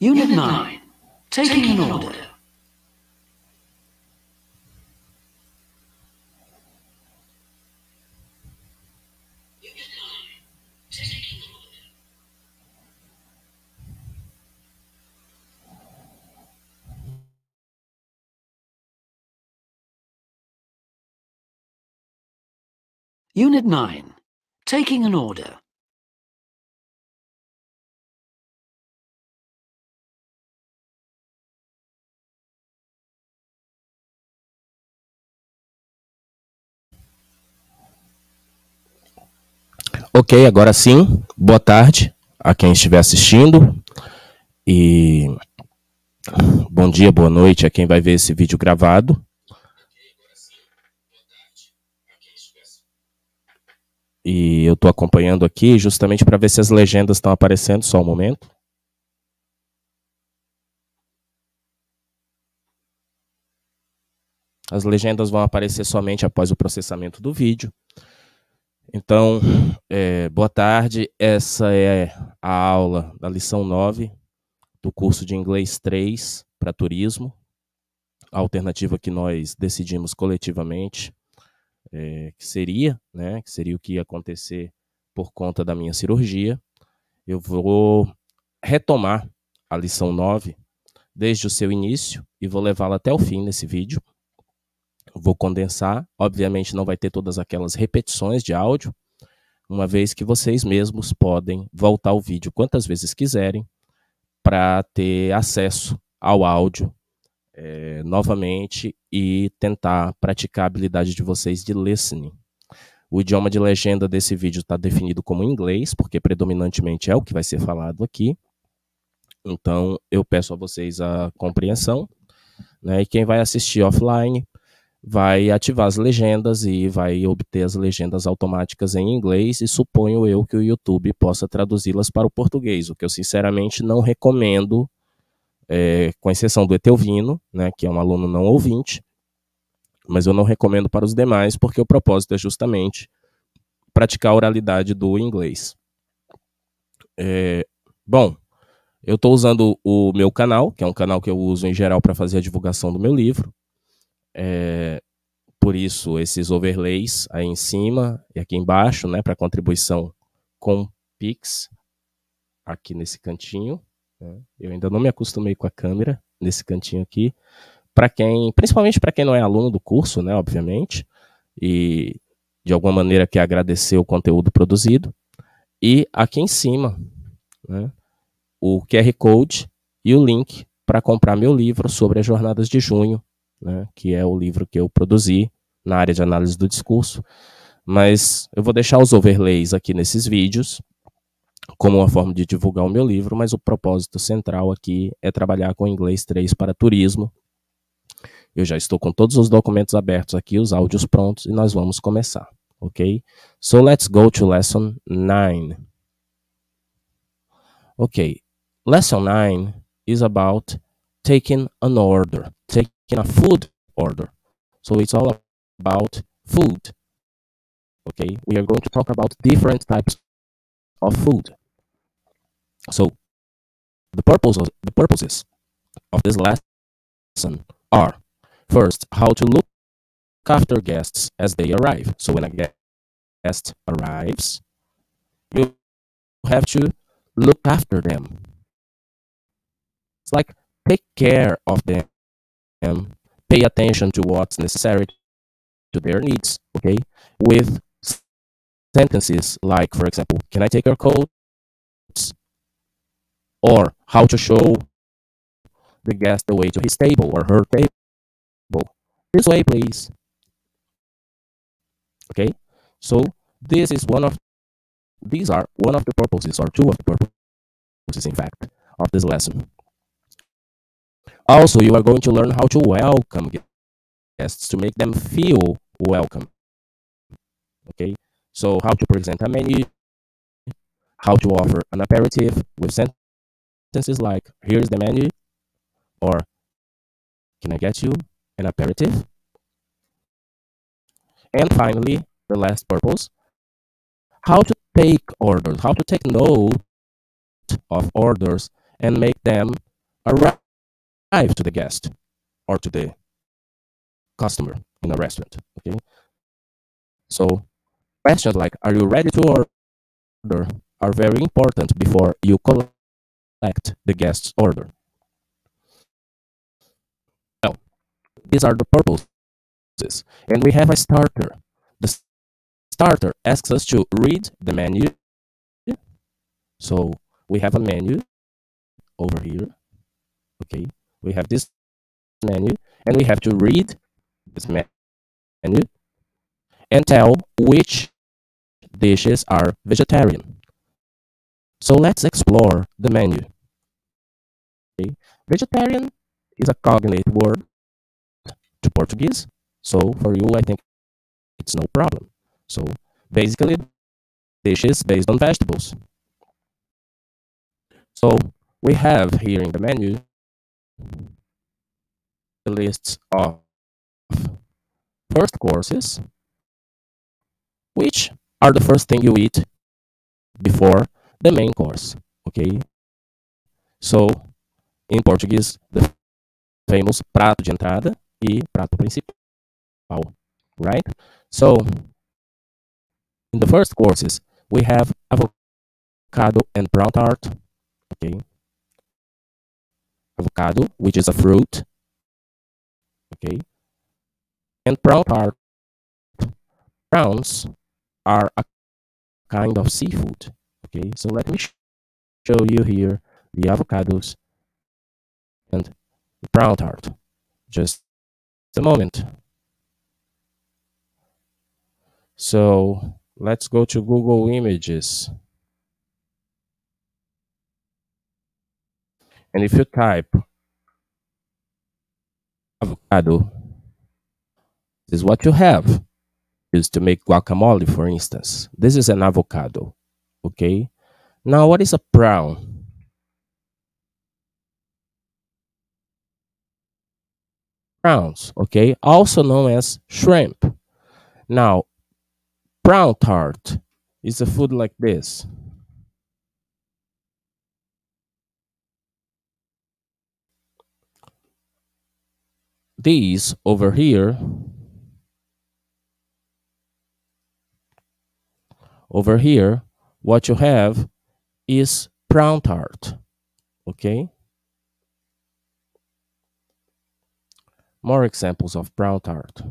Unit 9. Taking an order. Unit 9. Taking an order. Ok, agora sim. Boa tarde a quem estiver assistindo. E bom dia, boa noite a quem vai ver esse vídeo gravado. E eu estou acompanhando aqui justamente para ver se as legendas estão aparecendo. Só um momento. As legendas vão aparecer somente após o processamento do vídeo. Então, é, boa tarde. Essa é a aula da lição 9 do curso de inglês 3 para turismo. A alternativa que nós decidimos coletivamente é, que seria, né, que seria o que ia acontecer por conta da minha cirurgia. Eu vou retomar a lição 9 desde o seu início e vou levá-la até o fim nesse vídeo. Vou condensar, obviamente não vai ter todas aquelas repetições de áudio, uma vez que vocês mesmos podem voltar o vídeo quantas vezes quiserem para ter acesso ao áudio é, novamente e tentar praticar a habilidade de vocês de listening. O idioma de legenda desse vídeo está definido como inglês, porque predominantemente é o que vai ser falado aqui. Então, eu peço a vocês a compreensão. Né? E quem vai assistir offline vai ativar as legendas e vai obter as legendas automáticas em inglês. E suponho eu que o YouTube possa traduzi-las para o português, o que eu sinceramente não recomendo é, com exceção do Etelvino, né, que é um aluno não ouvinte, mas eu não recomendo para os demais, porque o propósito é justamente praticar a oralidade do inglês. É, bom, eu estou usando o meu canal, que é um canal que eu uso em geral para fazer a divulgação do meu livro. É, por isso, esses overlays aí em cima e aqui embaixo, né, para contribuição com Pix, aqui nesse cantinho. Né? Eu ainda não me acostumei com a câmera nesse cantinho aqui. Para quem, principalmente para quem não é aluno do curso, né, obviamente, e de alguma maneira quer agradecer o conteúdo produzido. E aqui em cima, né, o QR Code e o link para comprar meu livro sobre as jornadas de junho, né, que é o livro que eu produzi na área de análise do discurso. Mas eu vou deixar os overlays aqui nesses vídeos como uma forma de divulgar o meu livro, mas o propósito central aqui é trabalhar com inglês 3 para turismo. Eu já estou com todos os documentos abertos aqui, os áudios prontos, e nós vamos começar, ok? So let's go to lesson 9. Okay, lesson 9 is about taking an order, a food order. So it's all about food. Okay, we are going to talk about different types of food. So the purpose of, the purposes of this lesson are first how to look after guests as they arrive. So when a guest arrives, you have to look after them. It's like take care of them and pay attention to what's necessary to their needs, okay? With sentences like, for example, can I take your coat? or how to show the guest the way to his table or her table. This way, please. Okay, so this is one of these are one of the purposes or two of the purposes, in fact, of this lesson. Also, you are going to learn how to welcome guests to make them feel welcome. Okay, so how to present a menu, how to offer an aperitif with sentences like, here's the menu, or can I get you an aperitif? And finally, the last purpose, how to take orders, how to take note of orders and make them arrive to the guest or to the customer in a restaurant. Okay. So questions like "Are you ready to order?" are very important before you collect the guest's order. Now, these are the purposes, and we have a starter. The starter asks us to read the menu. So we have a menu over here. Okay, we have this menu, and we have to read this menu and tell which dishes are vegetarian. So let's explore the menu. Okay. Vegetarian is a cognate word to Portuguese. So for you, I think it's no problem. So basically, dishes based on vegetables. So we have here in the menu the lists of first courses, which are the first thing you eat before the main course. Okay? So, in Portuguese, the famous prato de entrada e prato principal. Right? So, in the first courses, we have avocado and prawn tart. Okay? Avocado, which is a fruit. Okay? And prawn tart. Prawns are a kind of seafood. Okay, so let me show you here the avocados and the prawn tart. Just a moment. So let's go to Google Images. And if you type avocado, this is what you have. Is to make guacamole, for instance. This is an avocado okay now what is a prawn prawns okay also known as shrimp now prawn tart is a food like this these over here over here what you have is prawn tart. Okay? More examples of prawn tart.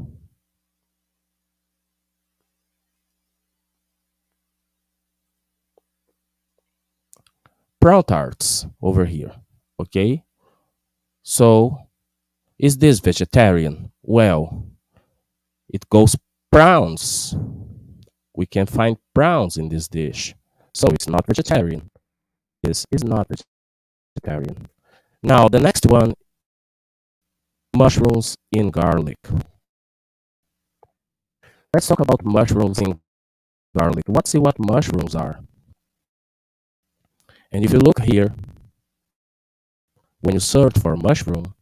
Prawn tarts over here. Okay? So, is this vegetarian? Well, it goes prawns we can find prawns in this dish. So it's not vegetarian. This is not vegetarian. Now, the next one mushrooms in garlic. Let's talk about mushrooms in garlic. Let's see what mushrooms are. And if you look here, when you search for mushroom,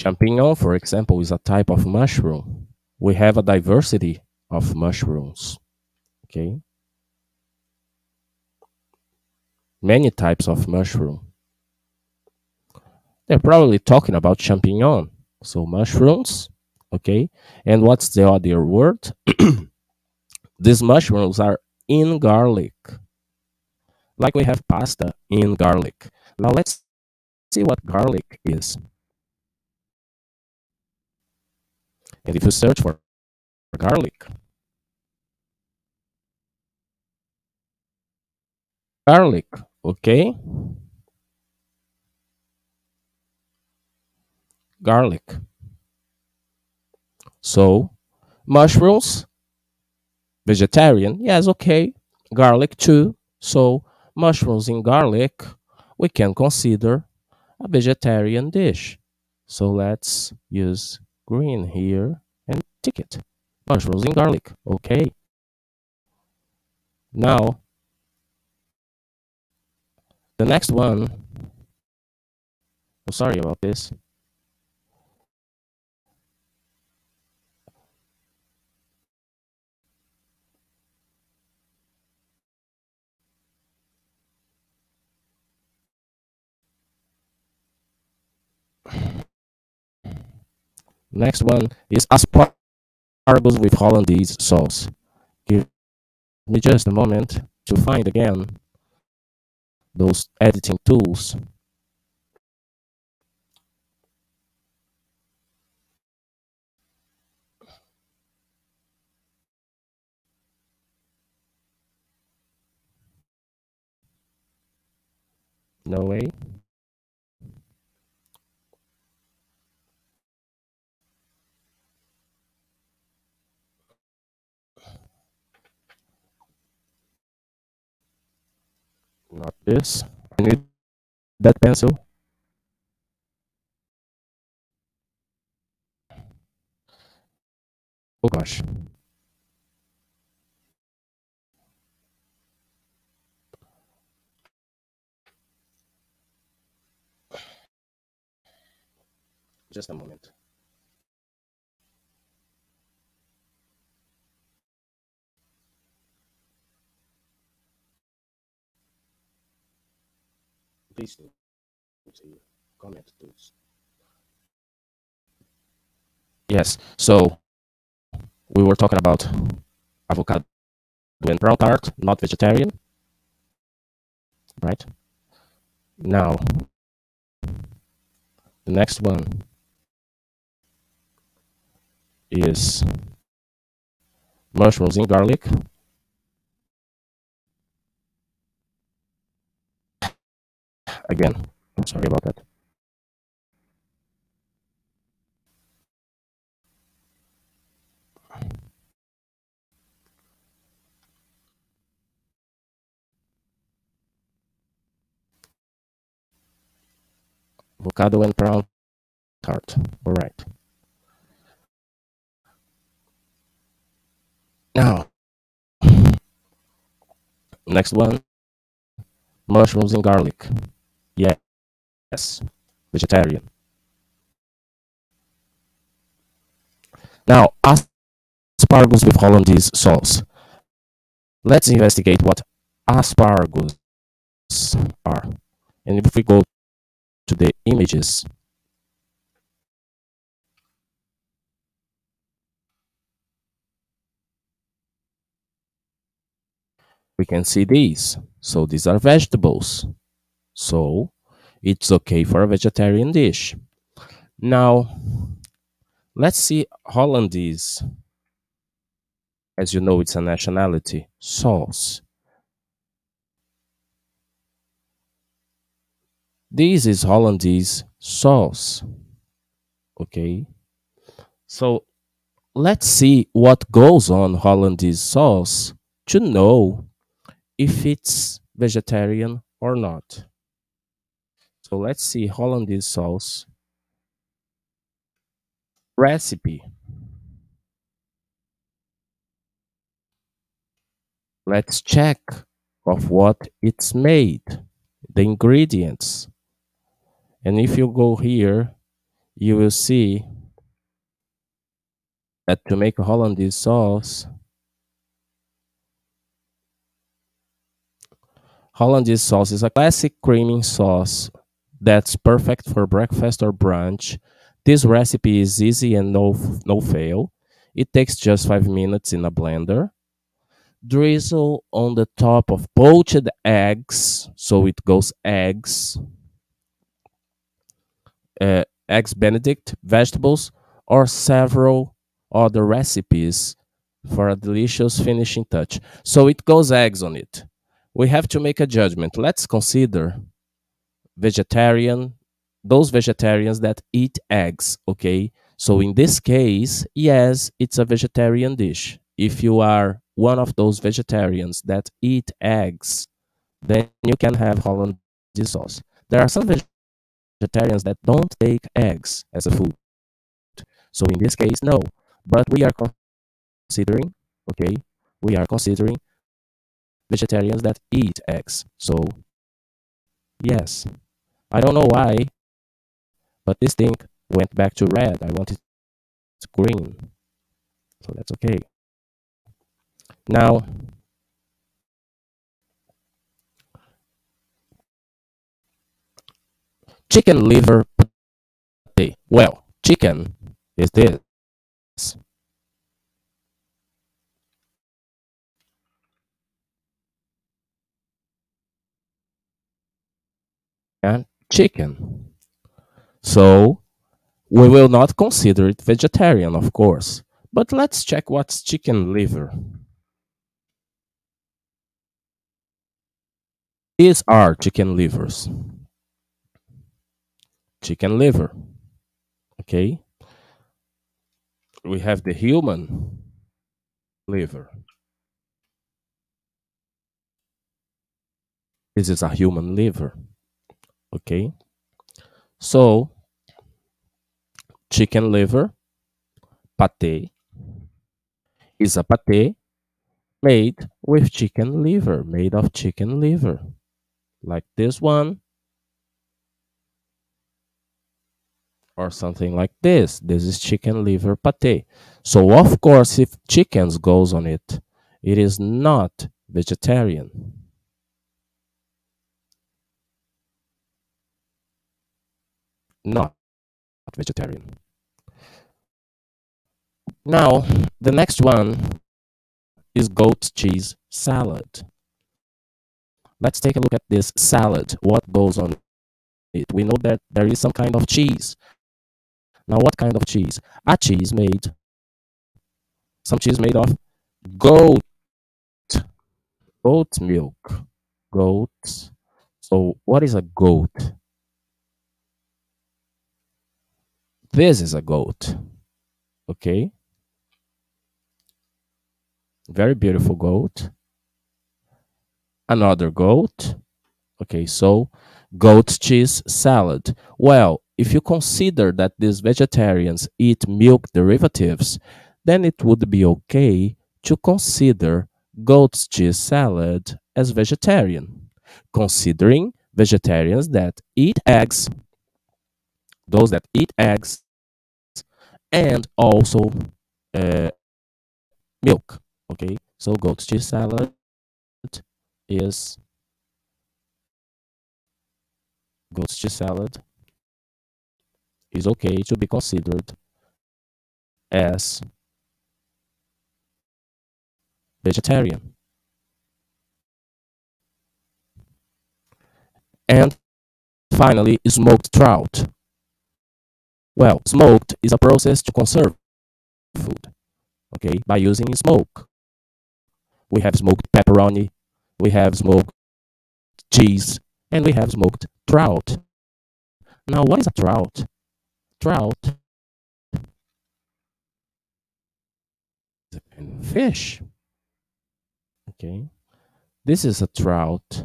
Champignon, for example, is a type of mushroom. We have a diversity of mushrooms. Okay. Many types of mushroom. They're probably talking about champignon. So mushrooms. Okay. And what's the other word? These mushrooms are in garlic. Like we have pasta in garlic. Now let's see what garlic is. And if you search for garlic, garlic, okay? Garlic. So, mushrooms, vegetarian, yes, okay. Garlic too. So, mushrooms in garlic, we can consider a vegetarian dish. So, let's use green here and ticket. Mushrooms and garlic. Okay. Now, the next one. Oh, sorry about this. Next one is asparagus with hollandaise sauce. Give me just a moment to find again those editing tools. No way. Not this. Need that pencil. Oh gosh. Just a moment. See comment tools. Yes, so we were talking about avocado and prawn tart, not vegetarian. Right? Now, the next one is mushrooms and garlic. Again, I'm sorry about that. Avocado and prawn tart. All right. Now, next one mushrooms and garlic. Yes, vegetarian. Now, asparagus with hollandaise sauce. Let's investigate what asparagus are. And if we go to the images, we can see these. So these are vegetables. So it's okay for a vegetarian dish. Now, let's see Hollandaise. As you know, it's a nationality. Sauce. This is Hollandaise sauce. Okay. So let's see what goes on Hollandaise sauce to know if it's vegetarian or not. So let's see Hollandaise sauce recipe. Let's check of what it's made, the ingredients. And if you go here, you will see that to make a Hollandaise sauce, Hollandaise sauce is a classic creaming sauce that's perfect for breakfast or brunch. This recipe is easy and no, no fail. It takes just 5 minutes in a blender. Drizzle on the top of poached eggs, so it goes eggs, uh, eggs benedict, vegetables, or several other recipes for a delicious finishing touch. So it goes eggs on it we have to make a judgment. Let's consider vegetarian, those vegetarians that eat eggs, okay? So in this case, yes, it's a vegetarian dish. If you are one of those vegetarians that eat eggs, then you can have Hollandaise sauce. There are some vegetarians that don't take eggs as a food. So in this case, no. But we are considering, okay, we are considering vegetarians that eat eggs. So, yes. I don't know why, but this thing went back to red. I want it to green. So that's okay. Now, chicken liver. Well, chicken is this. And chicken. So we will not consider it vegetarian, of course. But let's check what's chicken liver. These are chicken livers. Chicken liver. Okay. We have the human liver. This is a human liver. Okay. So, chicken liver, pate, is a pate made with chicken liver, made of chicken liver, like this one, or something like this. This is chicken liver pate. So of course, if chickens goes on it, it is not vegetarian. Not vegetarian. Now, the next one is goat cheese salad. Let's take a look at this salad. What goes on it? We know that there is some kind of cheese. Now, what kind of cheese? A cheese made, some cheese made of goat, goat milk, goat. So, what is a goat? This is a goat. Okay. Very beautiful goat. Another goat. Okay, so goat cheese salad. Well, if you consider that these vegetarians eat milk derivatives, then it would be okay to consider goat cheese salad as vegetarian, considering vegetarians that eat eggs, those that eat eggs, and also uh, milk. Okay, so goat cheese salad is goat cheese salad is okay to be considered as vegetarian. And finally, smoked trout. Well, smoked is a process to conserve food, okay, by using smoke. We have smoked pepperoni, we have smoked cheese, and we have smoked trout. Now, what is a trout? Trout is a fish. Okay, this is a trout,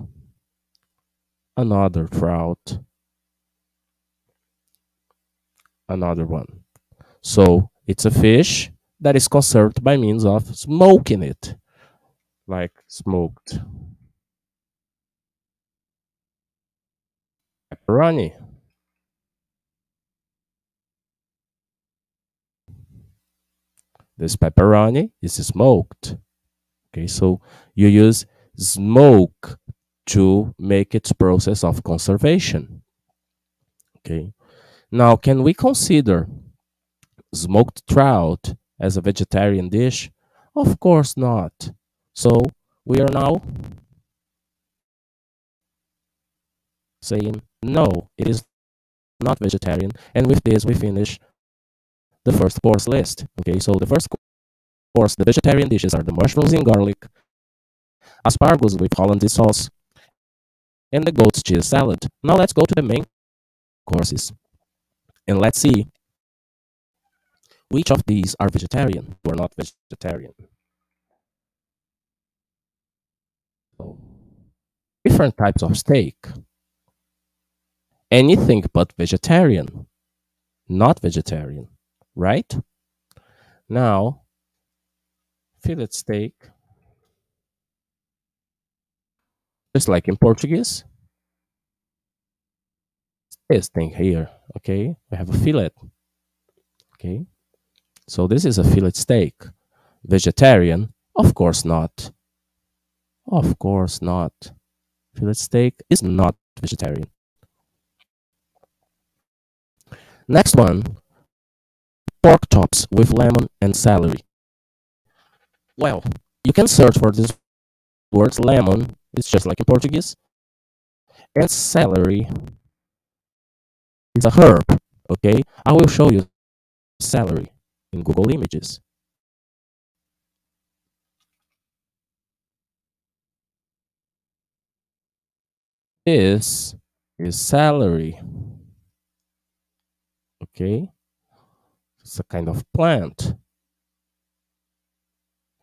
another trout, another one. So it's a fish that is conserved by means of smoking it, like smoked pepperoni. This pepperoni is smoked. Okay, so you use smoke to make its process of conservation. Okay, now can we consider smoked trout as a vegetarian dish? Of course not. So we are now saying no, it is not vegetarian. And with this, we finish the first course list. Okay, so the first course, the vegetarian dishes are the mushrooms in garlic, asparagus with hollandaise sauce, and the goat's cheese salad. Now let's go to the main courses. And let's see which of these are vegetarian or not vegetarian. So, different types of steak. Anything but vegetarian. Not vegetarian, right? Now, fillet steak. Just like in Portuguese. This thing here, okay? We have a fillet. Okay. So this is a fillet steak. Vegetarian? Of course not. Of course not. Fillet steak is not vegetarian. Next one pork chops with lemon and celery. Well, you can search for this word lemon, it's just like in Portuguese, and celery is a herb, okay? I will show you celery in Google Images. This is celery. Okay? It's a kind of plant.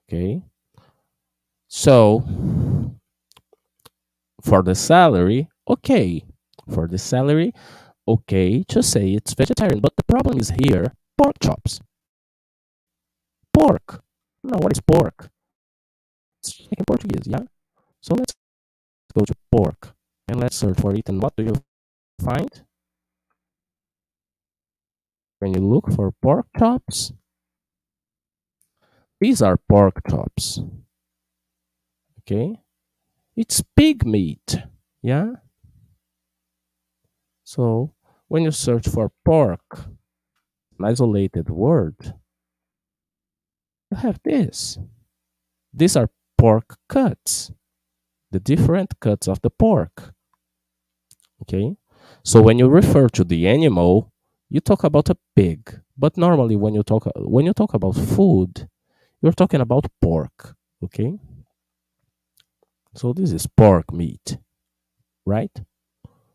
Okay? So, for the celery, okay. For the celery, okay to say it's vegetarian. But the problem is here pork chops. Pork. No, what is pork? It's like in Portuguese, yeah? So let's go to pork and let's search for it. And what do you find? When you look for pork chops, these are pork chops. Okay? It's pig meat, yeah? So when you search for pork, an isolated word, you have this. These are pork cuts, the different cuts of the pork. Okay? So when you refer to the animal, you talk about a pig. But normally when you talk when you talk about food, you're talking about pork, okay? So this is pork meat, right?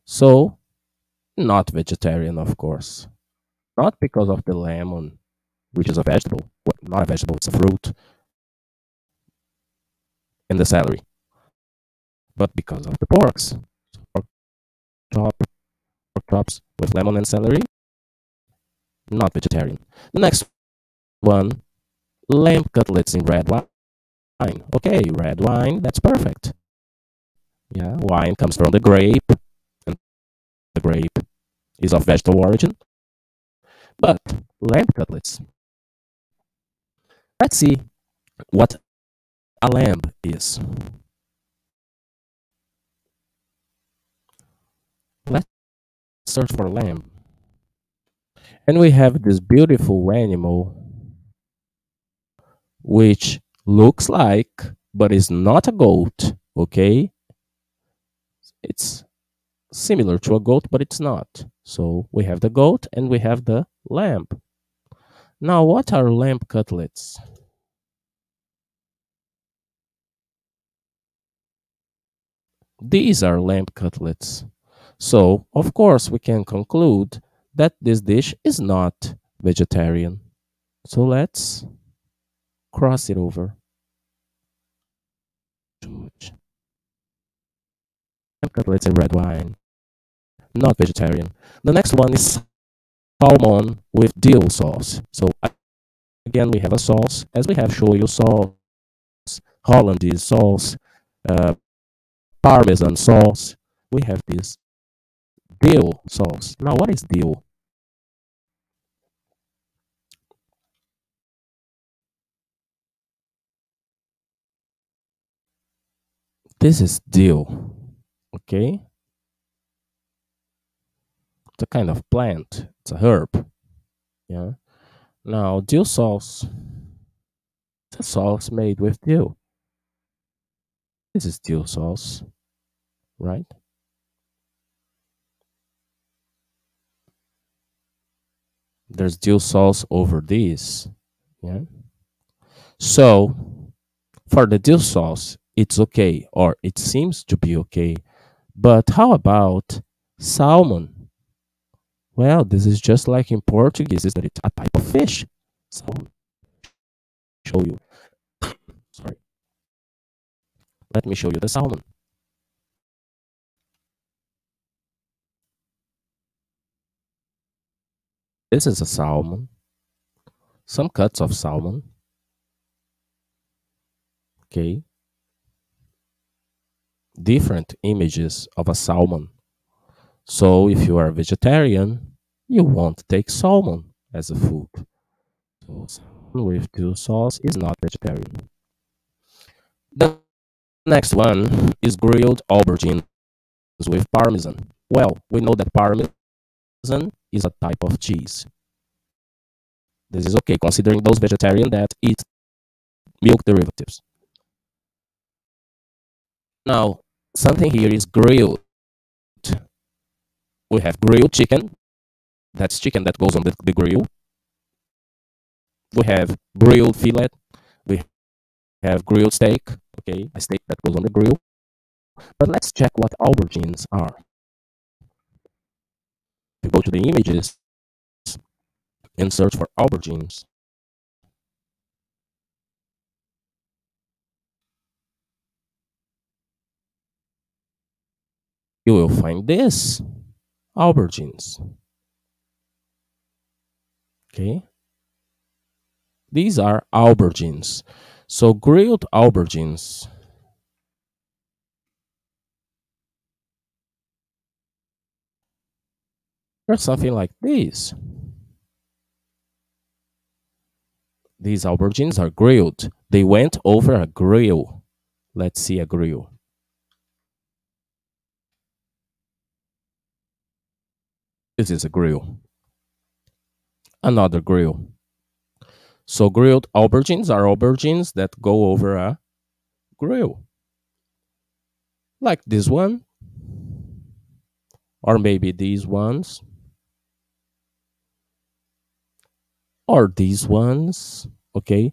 So not vegetarian, of course. Not because of the lemon, which is a vegetable. Well, not a vegetable, it's a fruit. And the celery. But because of the porks. Pork chop, pork chops with lemon and celery. Not vegetarian. The next one, lamb cutlets in red wine. Okay, red wine, that's perfect. Yeah, wine comes from the grape, and the grape is of vegetable origin. But lamb cutlets. Let's see what a lamb is. Let's search for lamb. And we have this beautiful animal which looks like but is not a goat, okay? It's similar to a goat, but it's not. So we have the goat and we have the lamb. Now, what are lamb cutlets? These are lamb cutlets. So, of course, we can conclude that this dish is not vegetarian. So let's cross it over. Lamb cutlets and red wine. Not vegetarian. The next one is salmon with dill sauce. So again, we have a sauce, as we have shoyu sauce, Hollandaise sauce, uh, Parmesan sauce. We have this dill sauce. Now, what is dill? This is dill, okay? It's a kind of plant. It's a herb. Yeah. Now, dill sauce. It's a sauce made with dill. This is dill sauce, right? There's dill sauce over this. Yeah. So, for the dill sauce, it's okay, or it seems to be okay. But how about salmon? Well, this is just like in Portuguese, is that it's a type of fish. So, Show you. Sorry. Let me show you the salmon. This is a salmon. Some cuts of salmon. Okay. Different images of a salmon. So if you are vegetarian, you won't take salmon as a food. So salmon with two sauce is not vegetarian. The next one is grilled aubergines with parmesan. Well, we know that parmesan is a type of cheese. This is okay, considering those vegetarian that eat milk derivatives. Now, something here is grilled. We have grilled chicken. That's chicken that goes on the, the grill. We have grilled fillet. We have grilled steak. Okay, a steak that goes on the grill. But let's check what aubergines are. If you go to the images and search for aubergines, you will find this aubergines. Okay. These are aubergines. So grilled aubergines or something like this. These aubergines are grilled. They went over a grill. Let's see a grill. This is a grill. Another grill. So grilled aubergines are aubergines that go over a grill. Like this one. Or maybe these ones. Or these ones. Okay.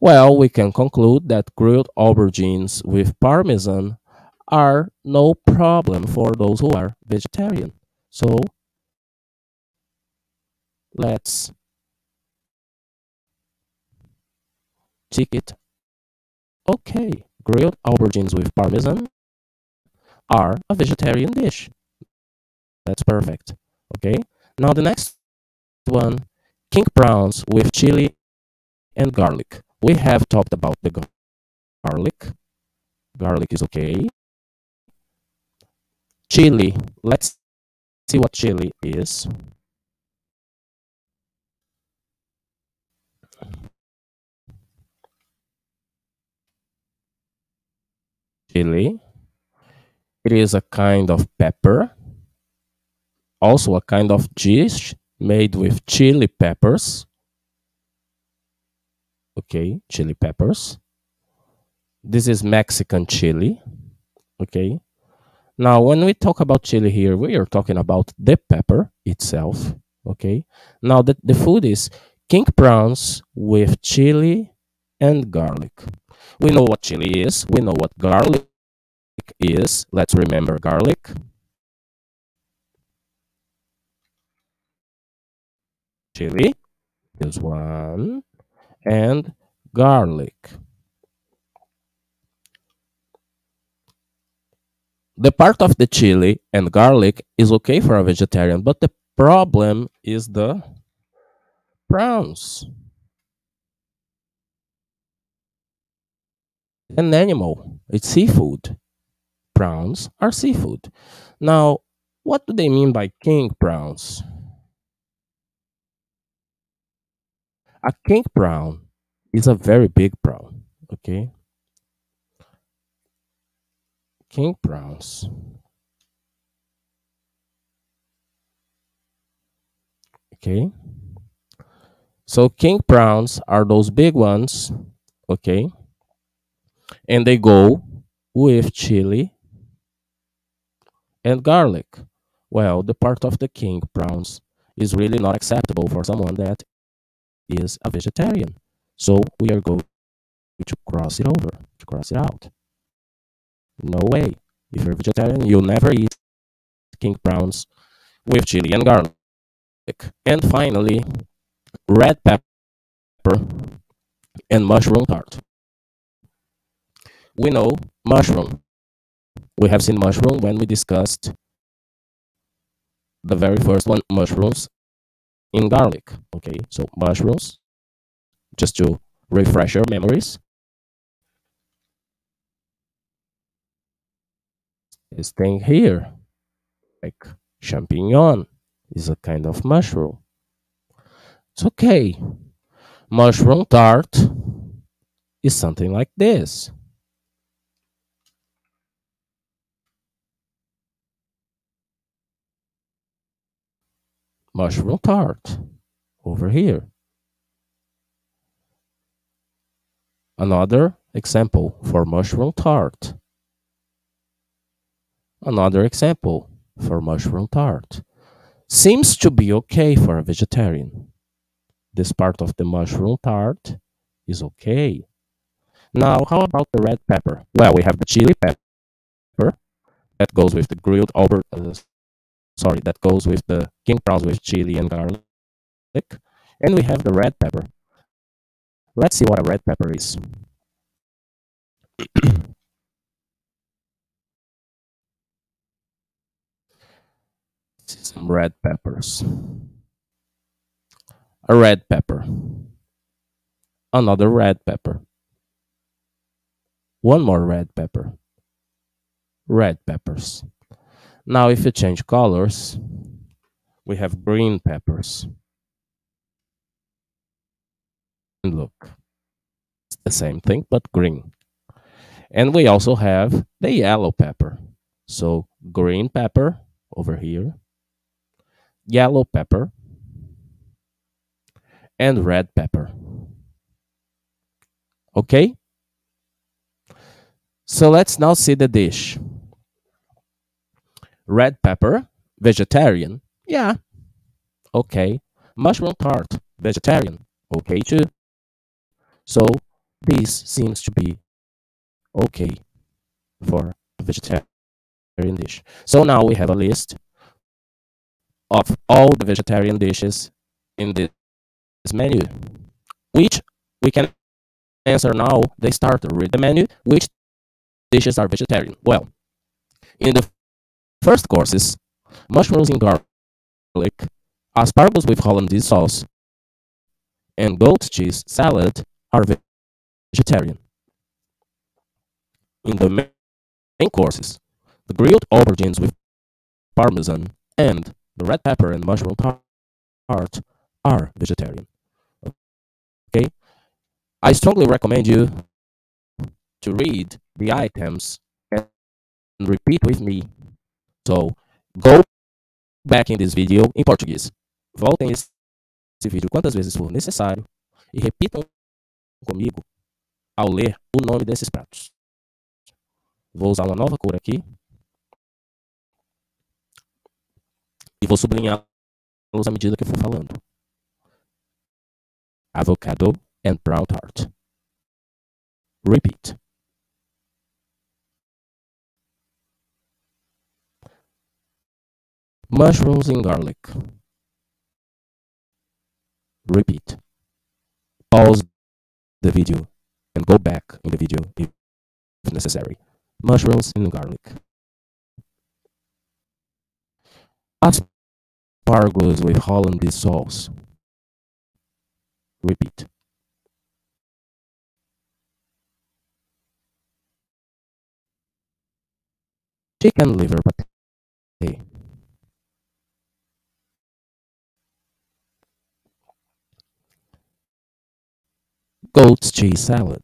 Well, we can conclude that grilled aubergines with parmesan are no problem for those who are vegetarian. So let's tick it. Okay, grilled aubergines with parmesan are a vegetarian dish. That's perfect. Okay, now the next one, king prawns with chili and garlic. We have talked about the garlic. Garlic is okay. Chili, let's see what chili is. Chili. It is a kind of pepper. Also a kind of dish made with chili peppers. Okay, chili peppers. This is Mexican chili. Okay. Now, when we talk about chili here, we are talking about the pepper itself. Okay. Now, the, the food is king prawns with chili and garlic. We know what chili is. We know what garlic is. Let's remember garlic. Chili is one. And garlic. The part of the chili and garlic is okay for a vegetarian, but the problem is the prawns. an animal. It's seafood. Prawns are seafood. Now, what do they mean by king prawns? A king prawn is a very big prawn, okay? King prawns. Okay? So king prawns are those big ones, okay? and they go with chili and garlic. Well, the part of the king prawns is really not acceptable for someone that is a vegetarian. So we are going to cross it over, to cross it out. No way. If you're a vegetarian, you'll never eat king prawns with chili and garlic. And finally, red pepper and mushroom tart we know mushroom. We have seen mushroom when we discussed the very first one, mushrooms in garlic. Okay, so mushrooms, just to refresh your memories. This thing here, like champignon, is a kind of mushroom. It's okay. Mushroom tart is something like this. mushroom tart over here. Another example for mushroom tart. Another example for mushroom tart. Seems to be okay for a vegetarian. This part of the mushroom tart is okay. Now, how about the red pepper? Well, we have the chili pepper that goes with the grilled Albert. Uh, sorry, that goes with the king prawns with chili and garlic. And we have the red pepper. Let's see what a red pepper is. Some red peppers. A red pepper. Another red pepper. One more red pepper. Red peppers. Now, if you change colors, we have green peppers. And look, it's the same thing, but green. And we also have the yellow pepper. So, green pepper over here, yellow pepper, and red pepper. Okay? So let's now see the dish. Red pepper, vegetarian. Yeah. Okay. Mushroom tart, vegetarian. Okay too. So this seems to be okay for vegetarian dish. So now we have a list of all the vegetarian dishes in this menu, which we can answer now the starter read the menu, which dishes are vegetarian. Well, in the first courses, mushrooms in garlic, asparagus with hollandaise sauce, and goat cheese salad are vegetarian. In the main courses, the grilled aubergines with parmesan and the red pepper and mushroom tart are vegetarian. I strongly recommend you to read the items and repeat with me. So, go back in this video em português. Voltem esse vídeo quantas vezes for necessário e repitam comigo ao ler o nome desses pratos. Vou usar uma nova cor aqui. E vou sublinhá-los à medida que eu for falando. Avocado and prawn tart. Repeat. Mushrooms and garlic. Repeat. Pause the video and go back in the video if necessary. Mushrooms and garlic. Asparagus with hollandaise sauce. Repeat. Chicken liver pate. Goat's cheese salad.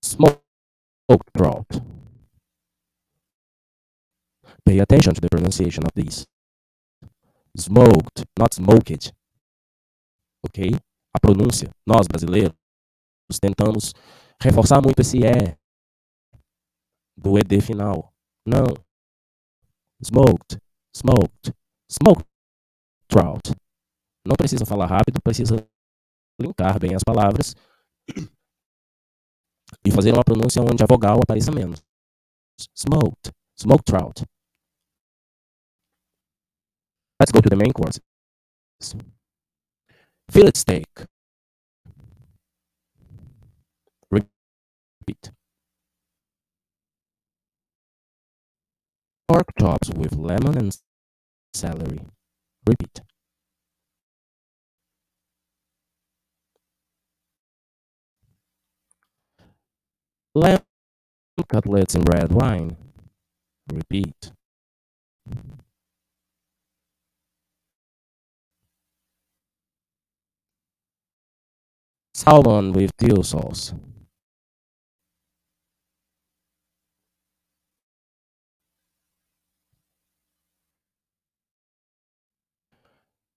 Smoked trout. Pay attention to the pronunciation of these. Smoked, not smoked. Ok? A pronúncia. Nós, brasileiros, tentamos reforçar muito esse E do ED final. Não. Smoked, smoked, smoked trout. Não precisa falar rápido, precisa linkar bem as palavras e fazer uma pronúncia onde a vogal apareça menos. Smoked, smoked trout. Let's go to the main course. Fillet steak. Repeat. Pork chops with lemon and celery. Repeat. Lamb cutlets in red wine. Repeat. Salmon with dill sauce.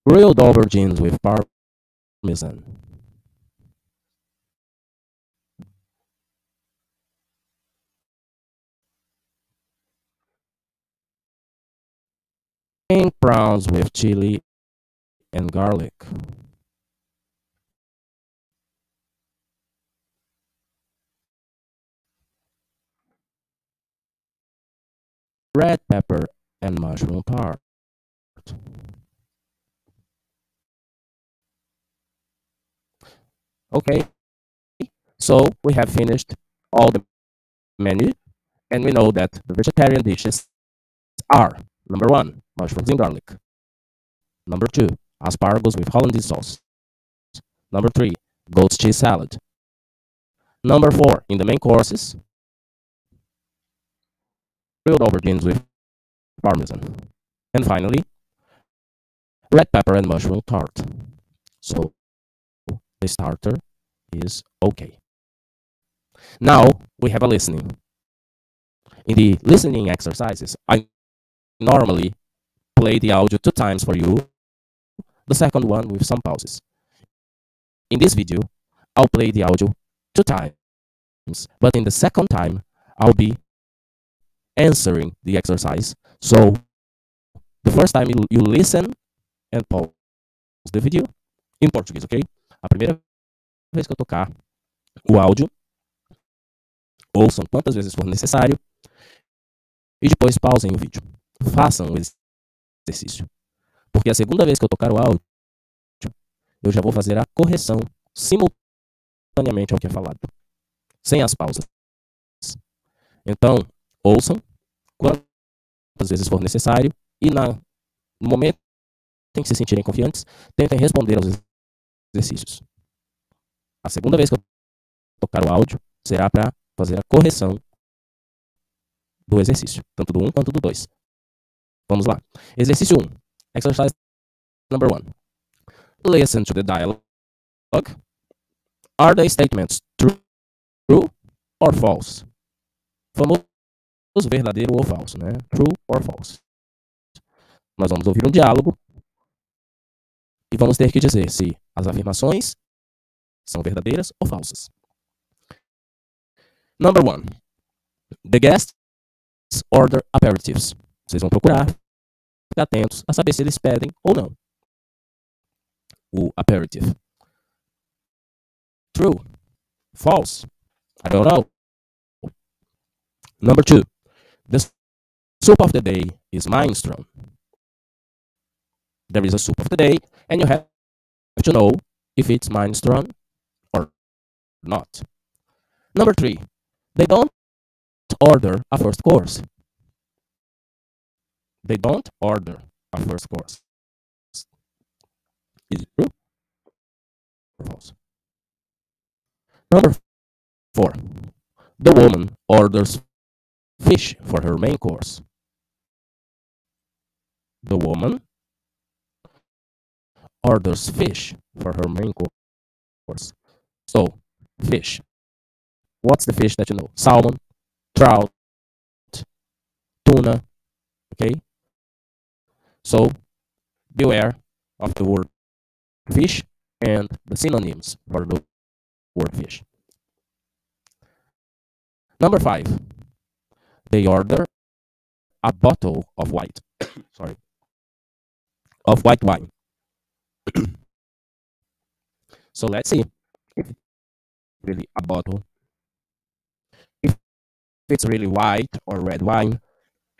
Grilled aubergines with parmesan. King prawns with chili and garlic. Red pepper and mushroom tart. Okay, so we have finished all the menu and we know that the vegetarian dishes are number one, mushrooms and garlic. Number two, asparagus with hollandaise sauce. Number three, goat's cheese salad. Number four, in the main courses, grilled aubergines with parmesan. And finally, red pepper and mushroom tart. So the starter is okay. Now we have a listening. In the listening exercises, I normally play the audio two times for you, the second one with some pauses. In this video, I'll play the audio two times, but in the second time, I'll be answering the exercise. So the first time you, you listen and pause the video in Portuguese, ok? A primeira vez que eu tocar o áudio, ouçam quantas vezes for necessário e depois pausem o vídeo. Façam o exercício. Porque a segunda vez que eu tocar o áudio, eu já vou fazer a correção simultaneamente ao que é falado, sem as pausas. Então, ouçam quantas vezes for necessário e na, no momento em que se sentirem confiantes, tentem responder aos exercícios. A segunda vez que eu tocar o áudio será para fazer a correção do exercício, tanto do 1 um quanto do 2. Vamos lá. Exercício 1. Um. Exercise number 1. Listen to the dialogue. Are the statements true, true or false? Famoso verdadeiro ou falso, né? True or false. Nós vamos ouvir um diálogo vamos ter que dizer se as afirmações são verdadeiras ou falsas. Number one. The guests order aperitifs. Vocês vão procurar, ficar atentos a saber se eles pedem ou não. O aperitif. True. False. I don't know. Number two. The soup of the day is minestrone. There is a soup of the day, and you have to know if it's minestrone or not. Number three, they don't order a first course. They don't order a first course. Is it true or false? Number four, the woman orders fish for her main course. The woman orders fish for her main course. So, fish. What's the fish that you know? Salmon, trout, tuna. Okay? So, beware of the word fish and the synonyms for the word fish. Number five, they order a bottle of white, sorry, of white wine. so let's see if it's really a bottle, if it's really white or red wine,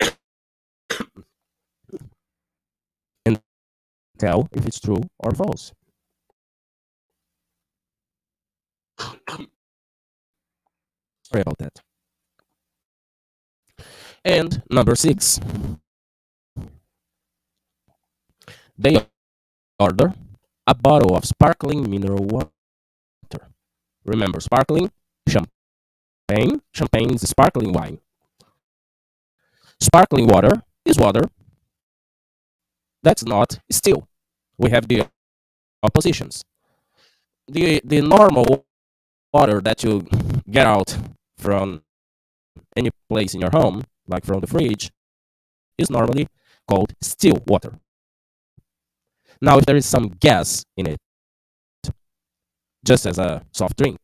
and tell if it's true or false. Sorry about that. And number six, they order a bottle of sparkling mineral water. Remember, sparkling champagne. Champagne is sparkling wine. Sparkling water is water. That's not still. We have the oppositions. The the normal water that you get out from any place in your home like from the fridge, is normally called still water. Now, if there is some gas in it, just as a soft drink,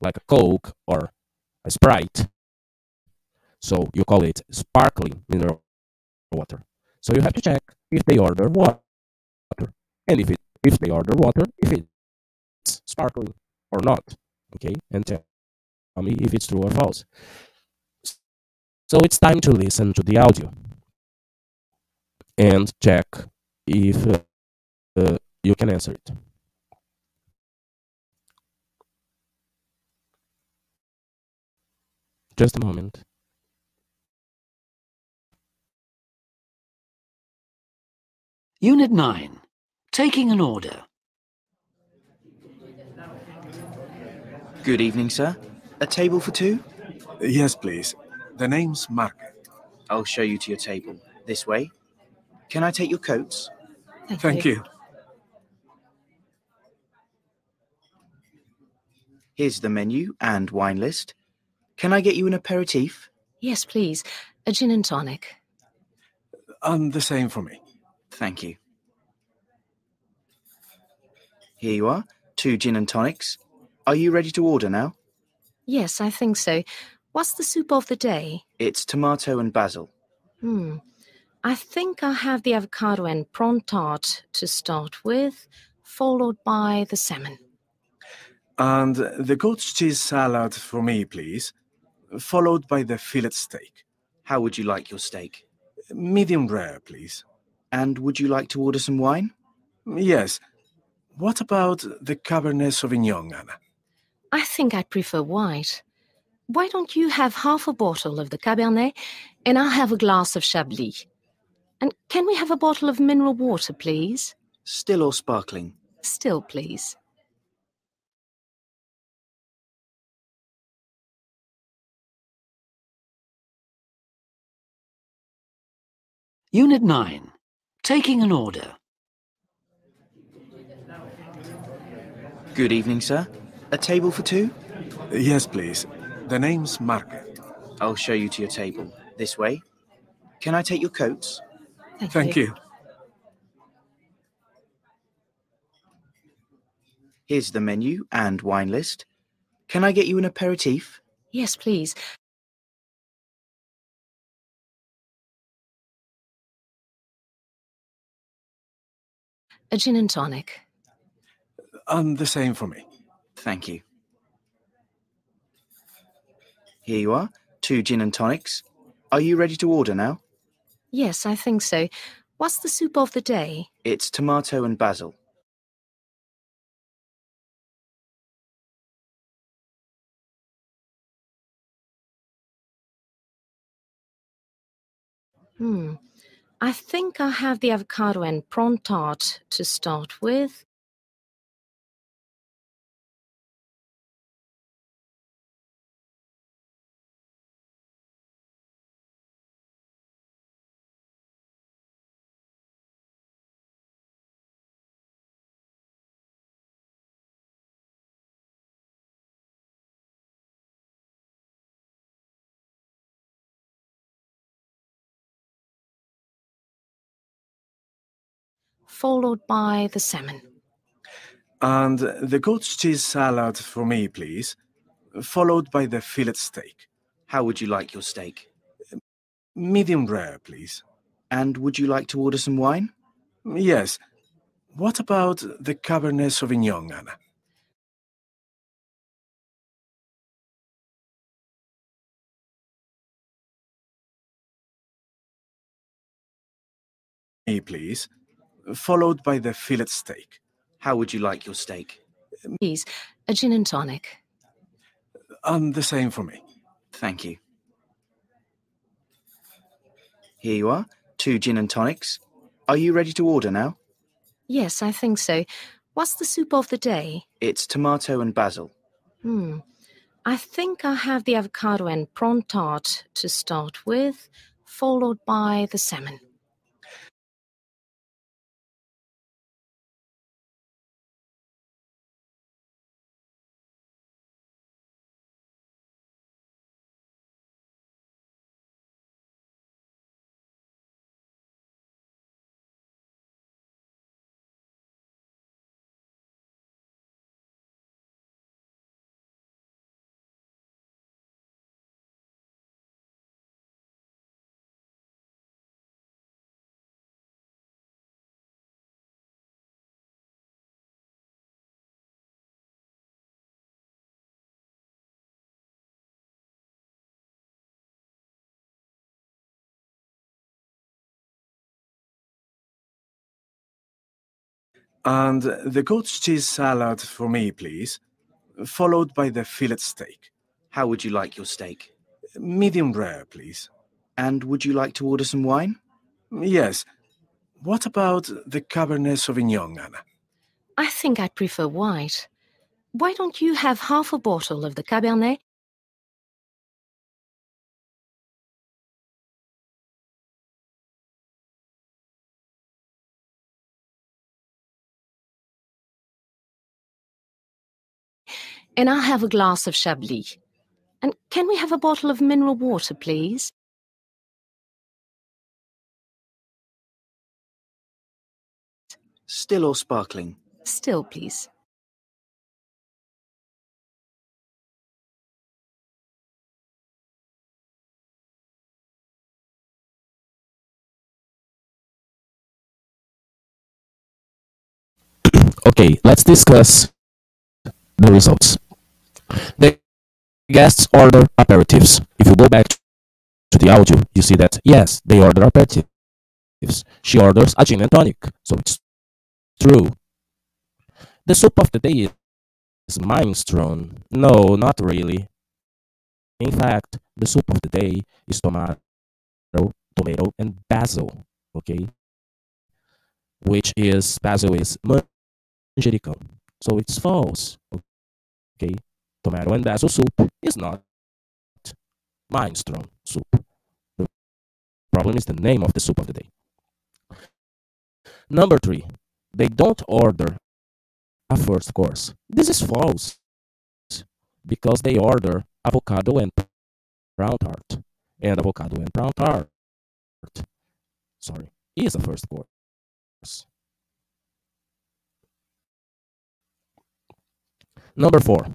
like a Coke or a Sprite, so you call it sparkling mineral water. So you have to check if they order water, and if it if they order water, if it's sparkling or not. Okay, and tell me if it's true or false. So it's time to listen to the audio and check if uh, uh, you can answer it. Just a moment. Unit 9. Taking an order. Good evening, sir. A table for two? Yes, please. The name's Market. I'll show you to your table. This way. Can I take your coats? Thank you. Here's the menu and wine list. Can I get you an aperitif? Yes, please. A gin and tonic. And the same for me. Thank you. Here you are, two gin and tonics. Are you ready to order now? Yes, I think so. What's the soup of the day? It's tomato and basil. Hmm. I think I'll have the avocado and prawn tart to start with, followed by the salmon. And the goat's cheese salad for me, please. Followed by the fillet steak. How would you like your steak? Medium rare, please. And would you like to order some wine? Yes. What about the Cabernet Sauvignon, Anna? I think I'd prefer white. Why don't you have half a bottle of the Cabernet and I'll have a glass of Chablis? And can we have a bottle of mineral water, please? Still or sparkling? Still, please. Unit 9. Taking an order. Good evening, sir. A table for two? Yes, please. The name's Market. I'll show you to your table. This way. Can I take your coats? Thank you. Here's the menu and wine list. Can I get you an aperitif? Yes, please. A gin and tonic. And the same for me. Thank you. Here you are, two gin and tonics. Are you ready to order now? Yes, I think so. What's the soup of the day? It's tomato and basil. Hmm. I think I'll have the avocado and prawn tart to start with, followed by the salmon. And the goat's cheese salad for me, please. Followed by the fillet steak. How would you like your steak? Medium rare, please. And would you like to order some wine? Yes. What about the Cabernet Sauvignon, Anna? Me, please. Followed by the fillet steak. How would you like your steak? Please, a gin and tonic. And the same for me. Thank you. Here you are, two gin and tonics. Are you ready to order now? Yes, I think so. What's the soup of the day? It's tomato and basil. Hmm. I think I'll have the avocado and prawn tart to start with, followed by the salmon. And the goat's cheese salad for me, please, followed by the fillet steak. How would you like your steak? Medium rare, please. And would you like to order some wine? Yes. What about the Cabernet Sauvignon, Anna? I think I'd prefer white. Why don't you have half a bottle of the Cabernet and I'll have a glass of Chablis. And can we have a bottle of mineral water, please? Still or sparkling? Still, please. Okay, let's discuss the results. The guests order aperitifs. If you go back to the audio, you see that yes, they order aperitifs. She orders a gin and tonic, so it's true. The soup of the day is minestrone. No, not really. In fact, the soup of the day is tomato, tomato, and basil. Okay, which is basil is manjericão. So it's false. Okay, tomato and basil soup is not minestrone soup. The problem is the name of the soup of the day. Number three, they don't order a first course. This is false because they order avocado and prawn tart. And avocado and prawn tart, sorry, is a first course. Number four,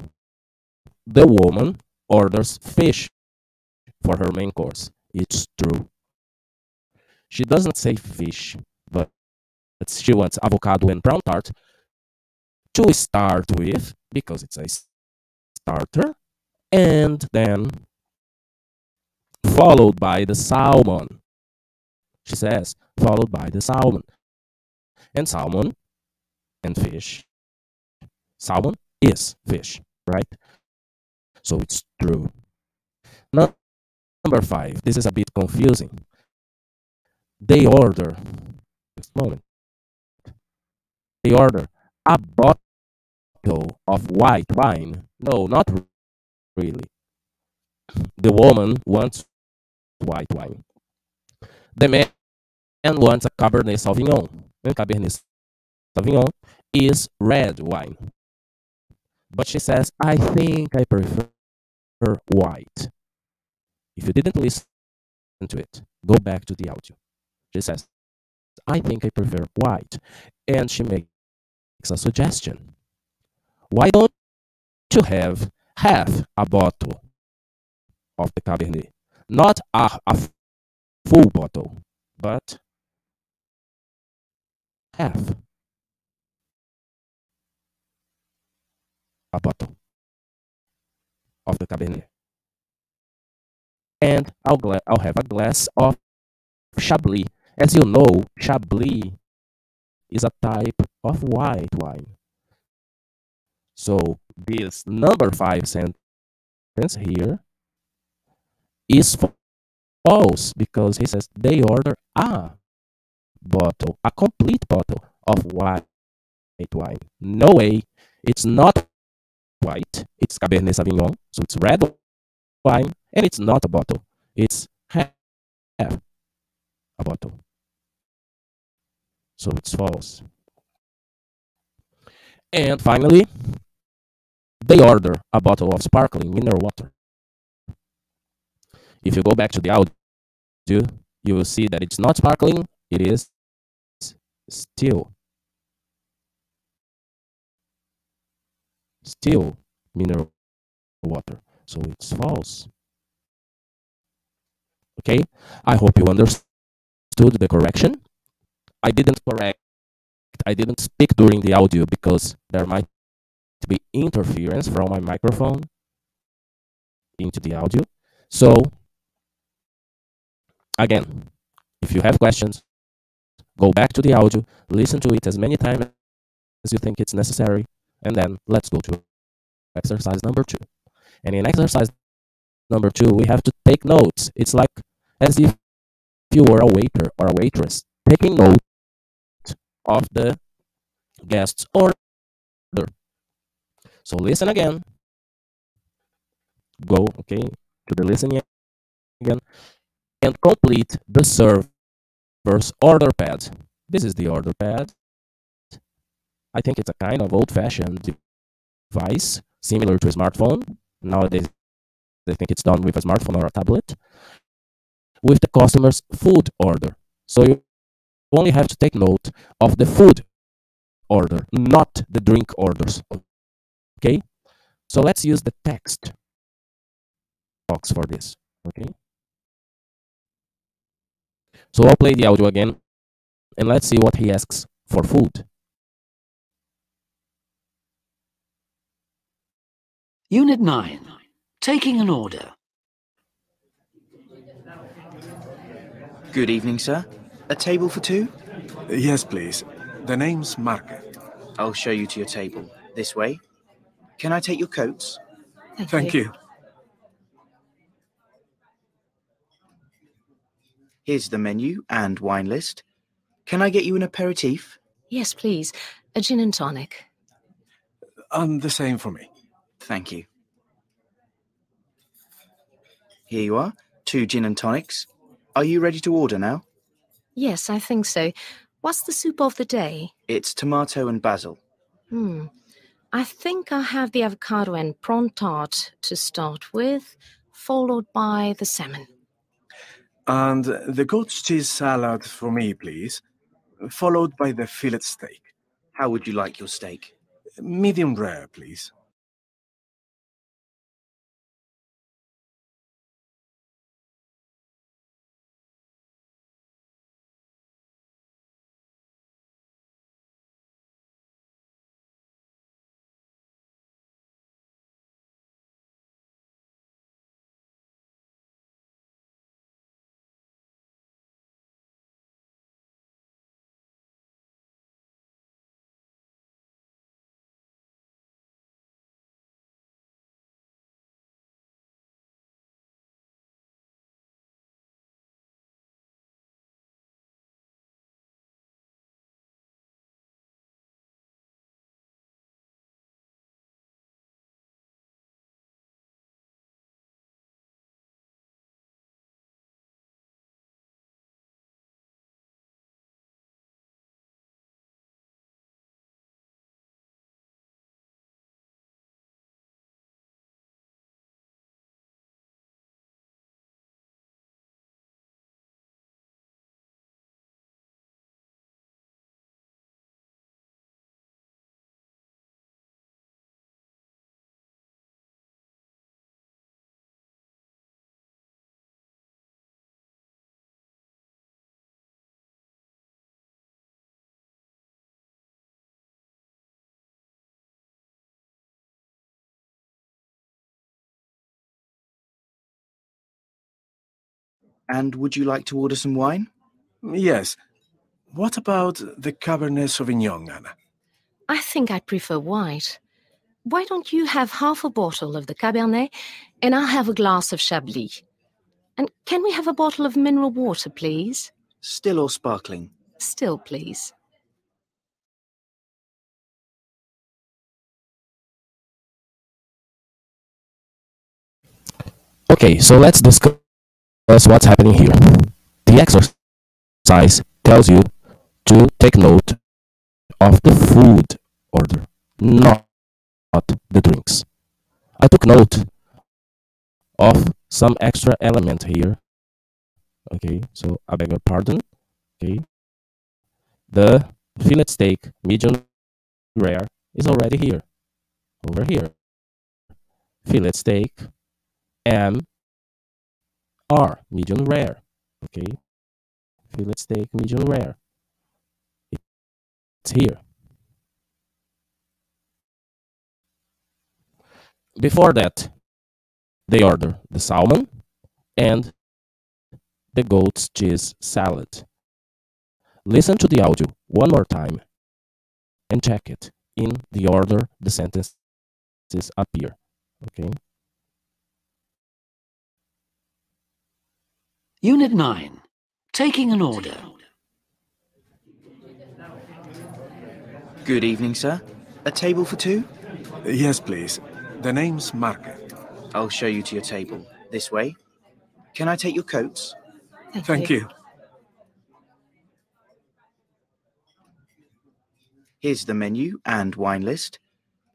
the woman orders fish for her main course. It's true. She doesn't say fish, but she wants avocado and prawn tart to start with because it's a starter, and then followed by the salmon. She says, followed by the salmon. And salmon and fish. Salmon is fish, right? So it's true. Number five, this is a bit confusing. They order, this moment, they order a bottle of white wine. No, not really. The woman wants white wine. The man wants a Cabernet Sauvignon. And Cabernet Sauvignon is red wine. But she says, I think I prefer white. If you didn't listen to it, go back to the audio. She says, I think I prefer white. And she makes a suggestion. Why don't you have half a bottle of the Cabernet? Not a, a full bottle, but half. A bottle of the Cabernet. And I'll, I'll have a glass of Chablis. As you know, Chablis is a type of white wine. So this number five sentence here is false because he says they order a bottle, a complete bottle of white wine. No way, it's not white. It's Cabernet Sauvignon, so it's red wine, and it's not a bottle. It's half a bottle. So it's false. And finally, they order a bottle of sparkling mineral water. If you go back to the audio, you will see that it's not sparkling, it is still still mineral water. So it's false. Okay, I hope you understood the correction. I didn't correct, I didn't speak during the audio because there might be interference from my microphone into the audio. So, again, if you have questions, go back to the audio, listen to it as many times as you think it's necessary. And then let's go to exercise number two. And in exercise number two, we have to take notes. It's like as if you were a waiter or a waitress taking note of the guest's order. So listen again. Go, okay, to the listening again and complete the server's order pad. This is the order pad. I think it's a kind of old-fashioned device, similar to a smartphone. Nowadays, I think it's done with a smartphone or a tablet, with the customer's food order. So you only have to take note of the food order, not the drink orders. Okay? So let's use the text box for this. Okay? So I'll play the audio again and let's see what he asks for food. Unit 9. Taking an order. Good evening, sir. A table for two? Yes, please. The name's Marke. I'll show you to your table. This way. Can I take your coats? Thank, Thank you. Here's the menu and wine list. Can I get you an aperitif? Yes, please. A gin and tonic. And the same for me. Thank you. Here you are, two gin and tonics. Are you ready to order now? Yes, I think so. What's the soup of the day? It's tomato and basil. Hmm. I think I'll have the avocado and prawn tart to start with, followed by the salmon. And the goat's cheese salad for me, please. Followed by the fillet steak. How would you like your steak? Medium rare, please. And would you like to order some wine? Yes. What about the Cabernet Sauvignon, Anna? I think I'd prefer white. Why don't you have half a bottle of the Cabernet and I'll have a glass of Chablis? And can we have a bottle of mineral water, please? Still or sparkling? Still, please. Okay, so let's discuss what's happening here. The exercise tells you to take note of the food order, not the drinks. I took note of some extra element here. Okay, so I beg your pardon. Okay, the fillet steak, medium rare, is already here. Over here. Fillet steak, M R, medium rare. Okay, okay let's take medium rare. It's here. Before that, they order the salmon and the goat's cheese salad. Listen to the audio one more time and check it in the order the sentences appear. Okay. Unit 9. Taking an order. Good evening, sir. A table for two? Yes, please. The name's Market. I'll show you to your table. This way. Can I take your coats? Thank you. Here's the menu and wine list.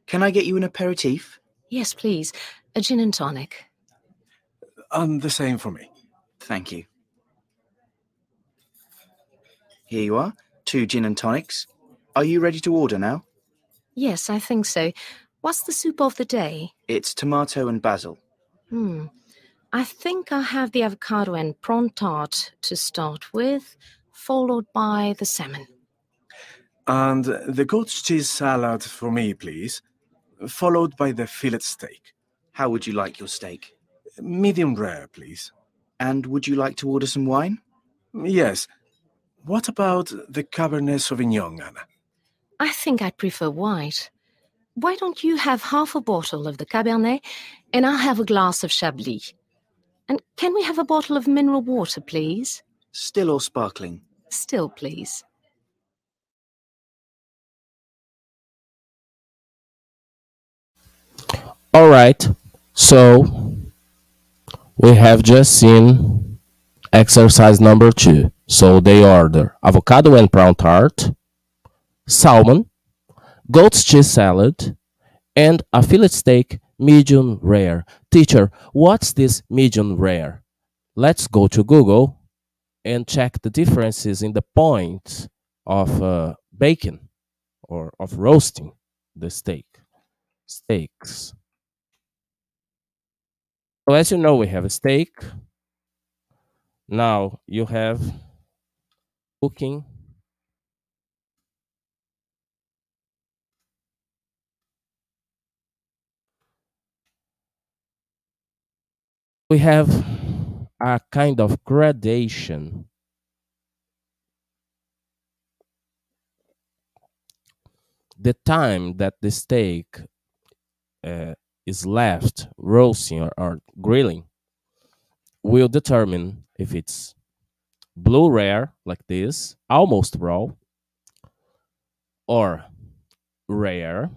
Can I get you an aperitif? Yes, please. A gin and tonic. And the same for me. Thank you. Here you are, two gin and tonics. Are you ready to order now? Yes, I think so. What's the soup of the day? It's tomato and basil. Hmm. I think I'll have the avocado and prawn tart to start with, followed by the salmon. And the goat's cheese salad for me, please. Followed by the fillet steak. How would you like your steak? Medium rare, please. And would you like to order some wine? Yes. What about the Cabernet Sauvignon, Anna? I think I'd prefer white. Why don't you have half a bottle of the Cabernet and I'll have a glass of Chablis? And can we have a bottle of mineral water, please? Still or sparkling? Still, please. All right. So we have just seen exercise number two. So they order avocado and prawn tart, salmon, goat's cheese salad, and a fillet steak medium rare. Teacher, what's this medium rare? Let's go to Google and check the differences in the point of uh, baking or of roasting the steak. Steaks. So as you know, we have a steak. Now you have cooking. We have a kind of gradation. The time that the steak uh, is left roasting or, or grilling will determine if it's blue rare like this, almost raw, or rare.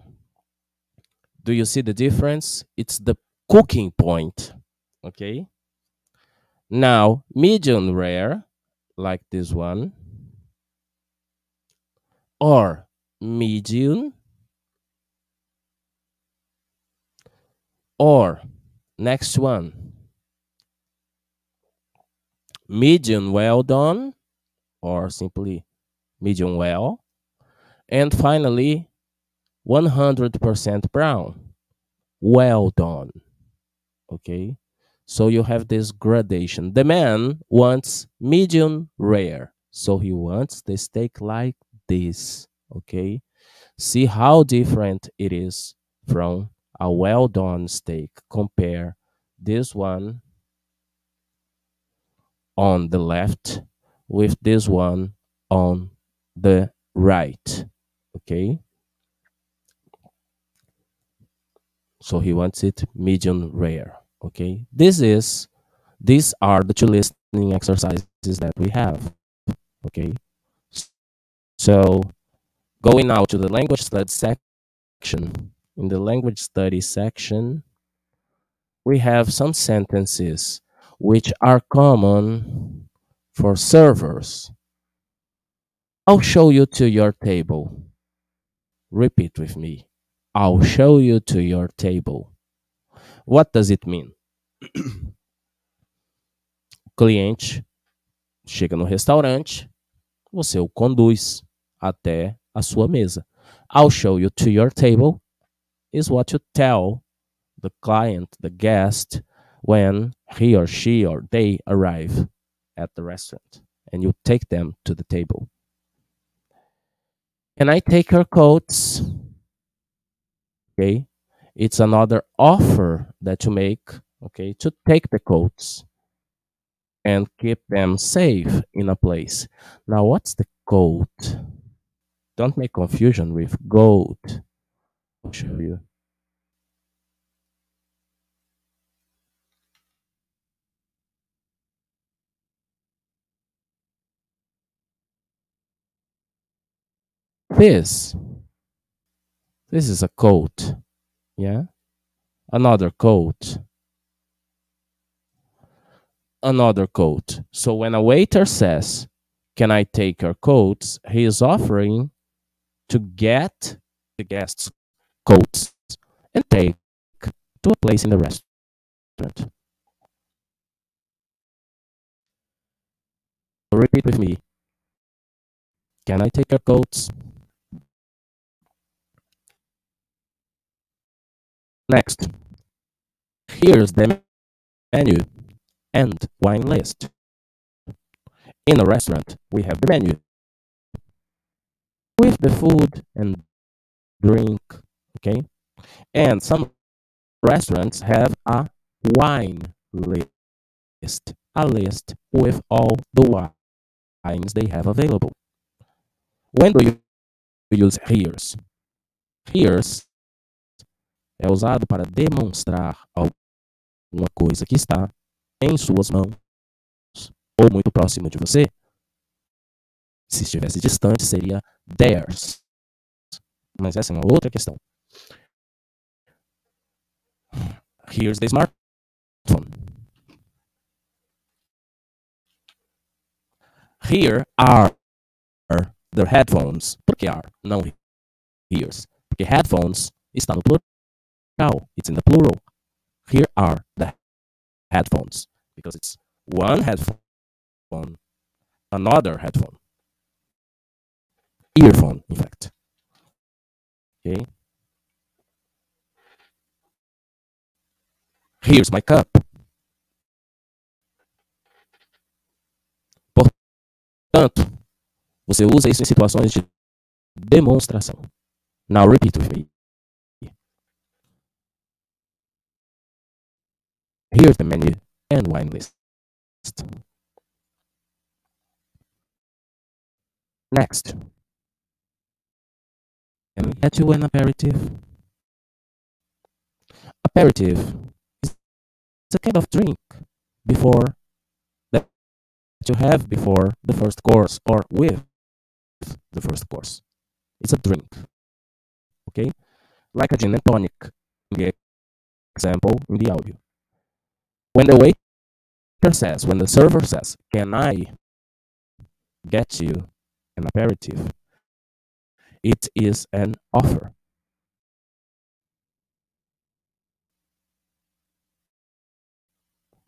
Do you see the difference? It's the cooking point. Okay. Now, medium rare, like this one, or medium, or next one, medium well done, or simply medium well, and finally, 100% brown, well done. Okay. So you have this gradation. The man wants medium rare. So he wants the steak like this. Okay. See how different it is from a well done steak. Compare this one on the left with this one on the right. Okay. So he wants it medium rare okay this is these are the two listening exercises that we have okay so going now to the language study section in the language study section we have some sentences which are common for servers. I'll show you to your table. Repeat with me. I'll show you to your table. What does it mean? cliente chega no restaurante, você o conduz até a sua mesa. I'll show you to your table is what you tell the client, the guest, when he or she or they arrive at the restaurant and you take them to the table. Can I take your coats? Okay. It's another offer that you make, okay, to take the coats and keep them safe in a place. Now, what's the coat? Don't make confusion with goat. I'll show you. This. This is a coat. Yeah? Another coat. Another coat. So when a waiter says, Can I take your coats? He is offering to get the guests' coats and take to a place in the restaurant. Repeat with me. Can I take your coats? Next, here's the menu and wine list. In a restaurant, we have the menu with the food and drink, okay? And some restaurants have a wine list, a list with all the wines they have available. When do you use here's? Here's é usado para demonstrar alguma coisa que está em suas mãos ou muito próximo de você. Se estivesse distante, seria theirs. Mas essa é uma outra questão. Here's the smartphone. Here are the headphones. Por que are? Não here's. Porque headphones está no plural. It's in the plural. Here are the headphones. Because it's one headphone, another headphone. Earphone, in fact. Okay. Here's my cup. Portanto, você usa isso em situações de demonstração. Now repeat with me. Here's the menu and wine list. Next. Can we get you an aperitif? Aperitif a kind of drink before that you have before the first course or with the first course. It's a drink. Okay? Like a gin and tonic in the example in the audio. When the waiter says, when the server says, Can I get you an aperitif? It is an offer.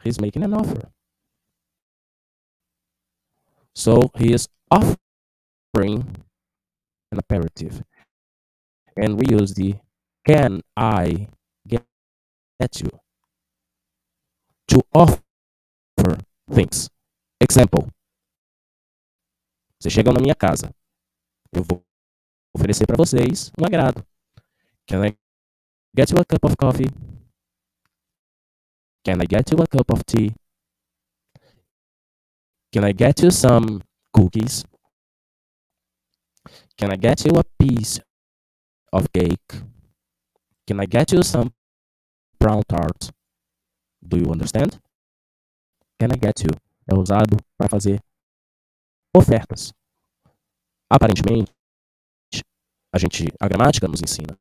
He's making an offer. So he is offering an aperitif. And we use the can I get, you to offer things. Example. Vocês chegam na minha casa. Eu vou oferecer para vocês um agrado. Can I get you a cup of coffee? Can I get you a cup of tea? Can I get you some cookies? Can I get you a piece of cake? Can I get you some brown tart? Do you understand? Can I get you? É usado para fazer ofertas. Aparentemente, a gente, a gramática nos ensina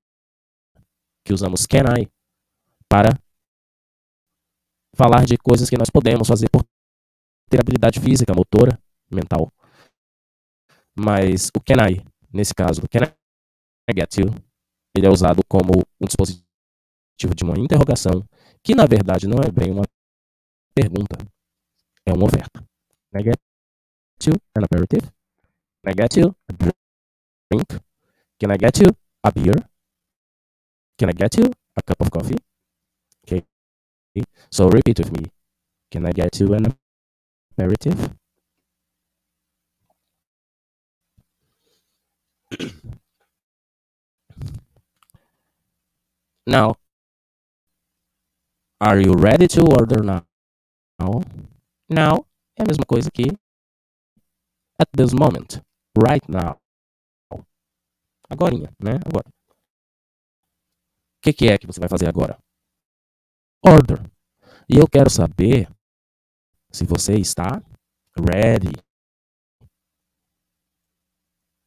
que usamos can I para falar de coisas que nós podemos fazer por ter habilidade física, motora, mental. Mas o can I, nesse caso, can I get you, ele é usado como um dispositivo de uma interrogação que na verdade não é bem uma pergunta, é uma oferta. Can I get you an aperitif? Can I get you a drink? Can I get you a beer? Can I get you a cup of coffee? Okay. So repeat with me. Can I get you an aperitif? now, are you ready to order now? Now é a mesma coisa que at this moment, right now. Agora, né? Agora. O que, que é que você vai fazer agora? Order. E eu quero saber se você está ready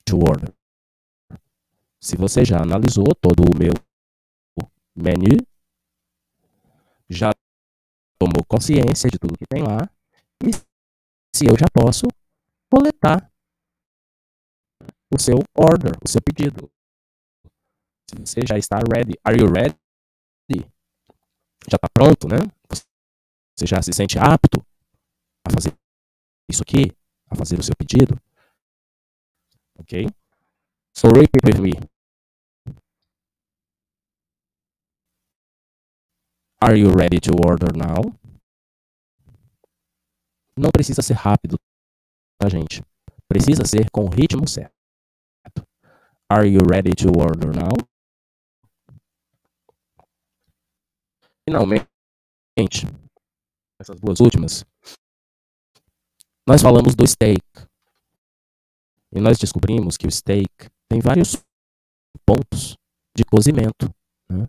to order. Se você já analisou todo o meu menu, já tomou consciência de tudo que tem lá, e se eu já posso coletar o seu order, o seu pedido. Se você já está ready, are you ready? Já está pronto, né? Você já se sente apto a fazer isso aqui, a fazer o seu pedido? Ok? So repeat with me. Are you ready to order now? Não precisa ser rápido, tá, gente? Precisa ser com o ritmo certo. Are you ready to order now? Finalmente, essas duas últimas, nós falamos do steak. E nós descobrimos que o steak tem vários pontos de cozimento. Né?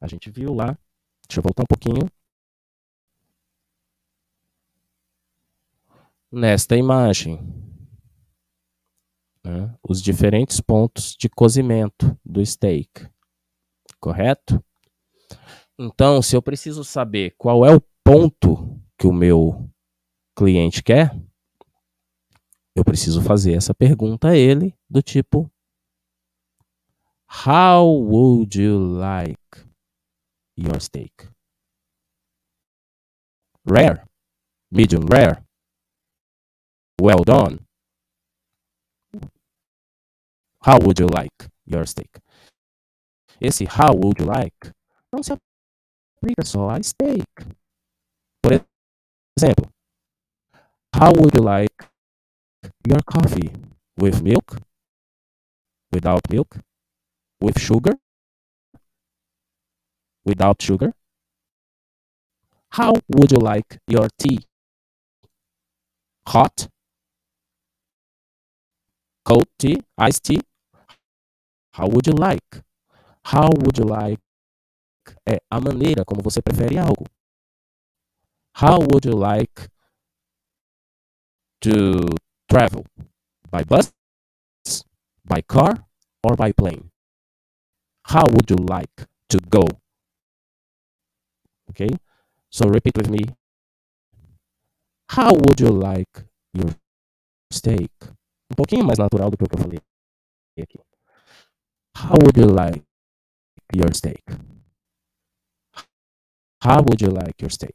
A gente viu lá. Deixa eu voltar um pouquinho. Nesta imagem, né? os diferentes pontos de cozimento do steak. Correto? Então, se eu preciso saber qual é o ponto que o meu cliente quer, eu preciso fazer essa pergunta a ele do tipo How would you like your steak? Rare, medium rare, well done. How would you like your steak? Esse how would you like não se aplica só a steak. Por exemplo, how would you like your coffee? With milk? Without milk? With sugar? Without sugar? How would you like your tea? Hot? Cold tea? Iced tea? How would you like? How would you like é a maneira como você prefere algo. How would you like to travel? By bus, by car, or by plane? How would you like to go? Okay? So repeat with me. How would you like your steak? Um pouquinho mais natural do que eu falei aqui. How would you like your steak? How would you like your steak?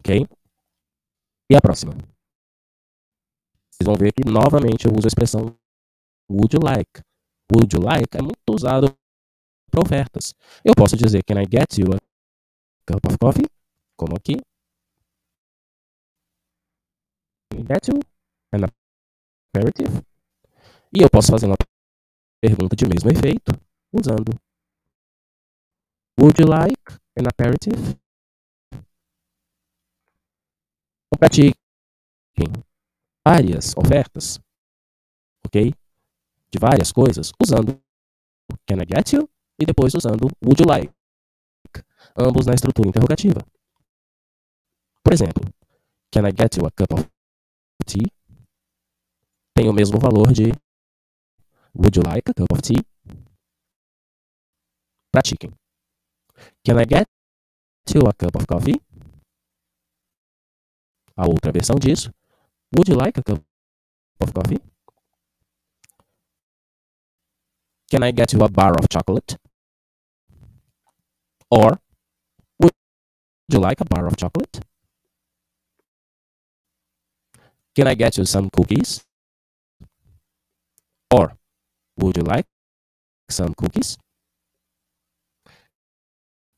Ok? E a próxima? Vocês vão ver que novamente eu uso a expressão would you like. Would you like é muito usado para ofertas. Eu posso dizer can I get you a cup of coffee? Como aqui. Can I get you an aperitif? E eu posso fazer uma pergunta de mesmo efeito usando Would you like an aperitif? Compartilhem várias ofertas, ok? De várias coisas, usando Can I get you? E depois usando Would you like? Ambos na estrutura interrogativa. Por exemplo, Can I get you a cup of tea? Tem o mesmo valor de Would you like a cup of tea? Pratiquem. Can I get you a cup of coffee? A outra versão disso. Would you like a cup of coffee? Can I get you a bar of chocolate? Or would you like a bar of chocolate? Can I get you some cookies? Or would you like some cookies?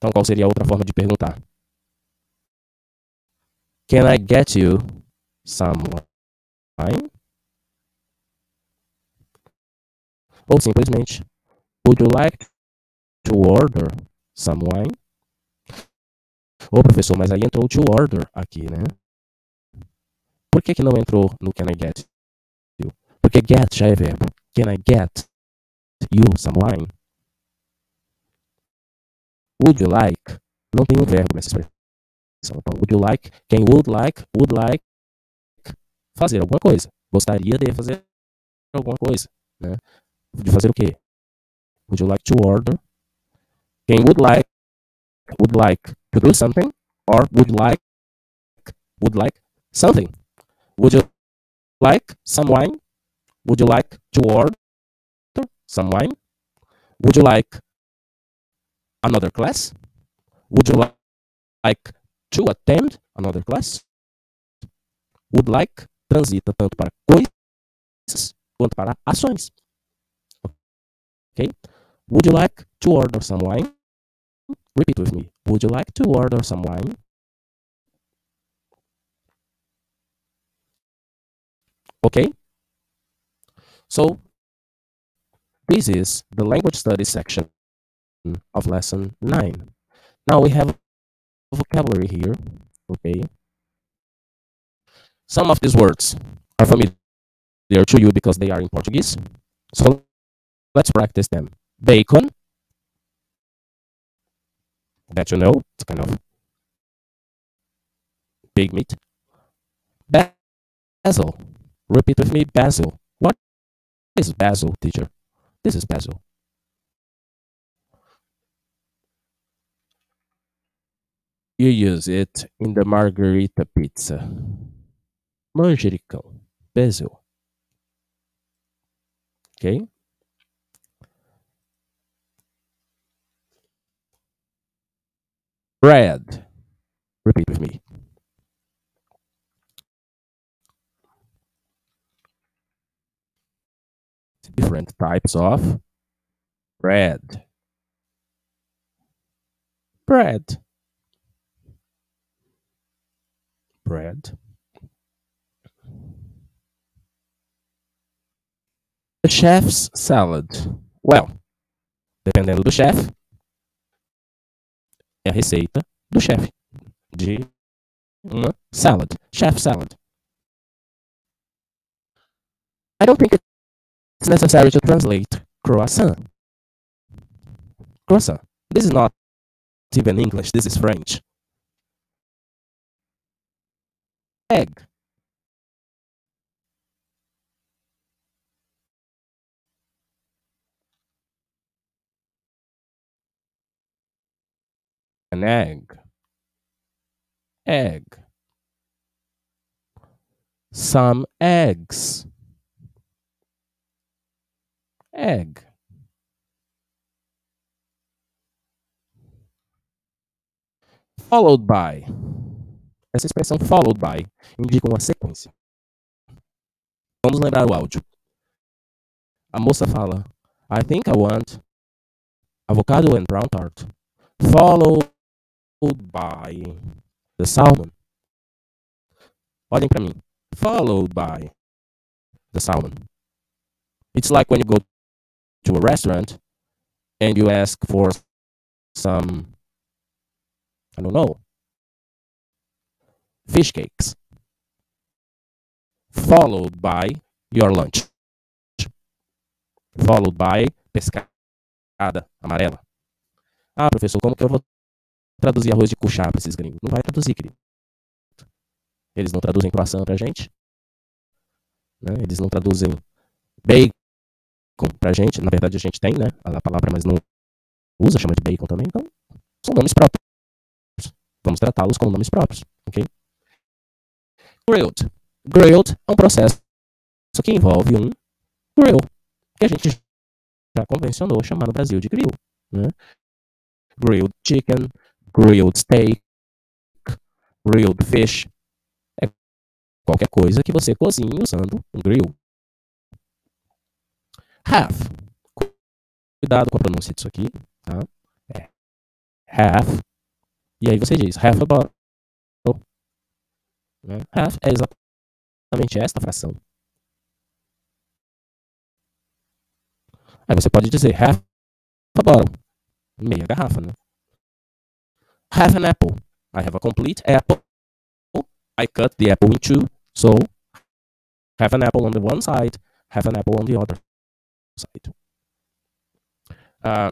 Então, qual seria a outra forma de perguntar? Can I get you some wine? Ou simplesmente, Would you like to order some wine? Ô professor, mas aí entrou to order aqui, né? Por que, que não entrou no Can I get you? Porque get já é verbo. Can I get you some wine? Would you like? Não tem um verbo nessa expressão. Então, would you like? Quem would like? Would like fazer alguma coisa. Gostaria de fazer alguma coisa. Né? De fazer o quê? Would you like to order? Quem would like? Would like to do something? Or would like? Would like something? Would you like some wine? Would you like to order some wine? Would you like another class? Would you like to attend another class? Would like transita tanto para coisas quanto para ações. Ok? Would you like to order some wine? Repeat with me. Would you like to order some wine? Okay? So, this is the language studies section of lesson 9. Now we have vocabulary here, okay? Some of these words are familiar to you because they are in Portuguese. So let's practice them. Bacon, that you know, it's kind of big meat. Basil, repeat with me, basil. What is basil, teacher? This is basil. You use it in the margarita pizza. Manjericão, basil. Okay? Bread. Repeat with me. Different types of bread. Bread. Bread. The chef's salad. Well, dependendo do chefe, é a receita do chefe de uma salad. Chef salad. I don't think it's necessary to translate croissant. Croissant. This is not even English, this is French. Egg. An egg. Egg. Some eggs. Egg. Followed by. Essa expressão followed by indica uma sequência. Vamos lembrar o áudio. A moça fala: I think I want avocado and prawn tart. Followed by the salmon. Olhem para mim. Followed by the salmon. It's like when you go to a restaurant and you ask for some, I don't know, fish cakes. Followed by your lunch. Followed by pescada amarela. Ah, professor, como que eu vou traduzir arroz de cuchá para esses gringos? Não vai traduzir, querido. Eles não traduzem croissant pra gente. Né? Eles não traduzem bacon pra gente. Na verdade, a gente tem, né? A palavra, mas não usa, chama de bacon também. Então, são nomes próprios. Vamos tratá-los como nomes próprios, ok? Grilled. Grilled é um processo que envolve um grill, que a gente já convencionou chamar no Brasil de grill. Né? Grilled chicken, grilled steak, grilled fish. É qualquer coisa que você cozinhe usando um grill. Half. Cuidado com a pronúncia disso aqui. Tá? É half. E aí você diz half a bottle. Né? Half é exatamente esta fração. Aí você pode dizer half a bottle. Meia garrafa, né? Half an apple. I have a complete apple. I cut the apple in two. So, half an apple on the one side, have an apple on the other side. Uh,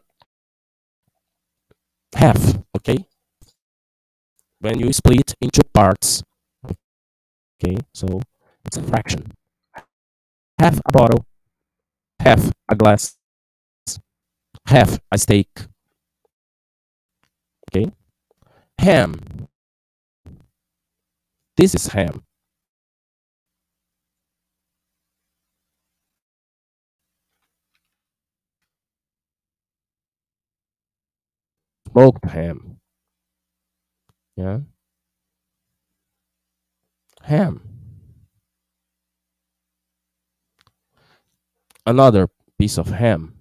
half, okay? When you split into parts, okay, so it's a fraction. Half a bottle, half a glass, half a steak, okay? Ham. This is ham. smoked ham. Yeah. Ham. Another piece of ham.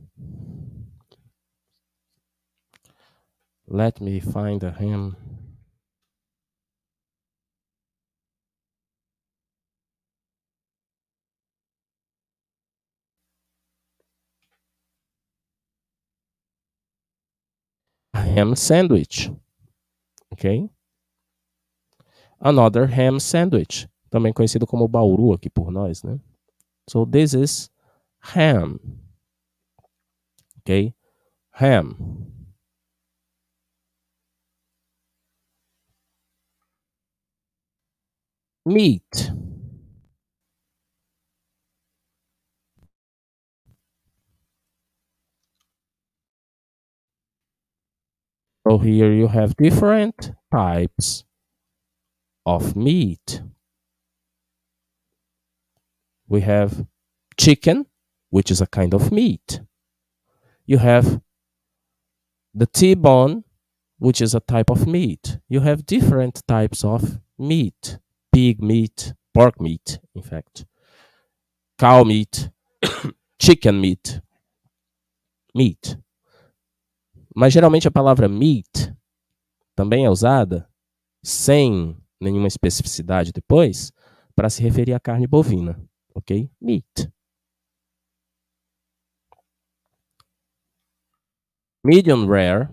Let me find a ham. ham sandwich. Ok? Another ham sandwich, também conhecido como bauru aqui por nós, né? So this is ham. Ok? Ham. Meat. So here you have different types of meat. We have chicken, which is a kind of meat. You have the T-bone, which is a type of meat. You have different types of meat. Pig meat, pork meat, in fact. Cow meat, chicken meat. Meat. Mas geralmente a palavra meat também é usada sem nenhuma especificidade depois para se referir à carne bovina, ok? Meat. Medium rare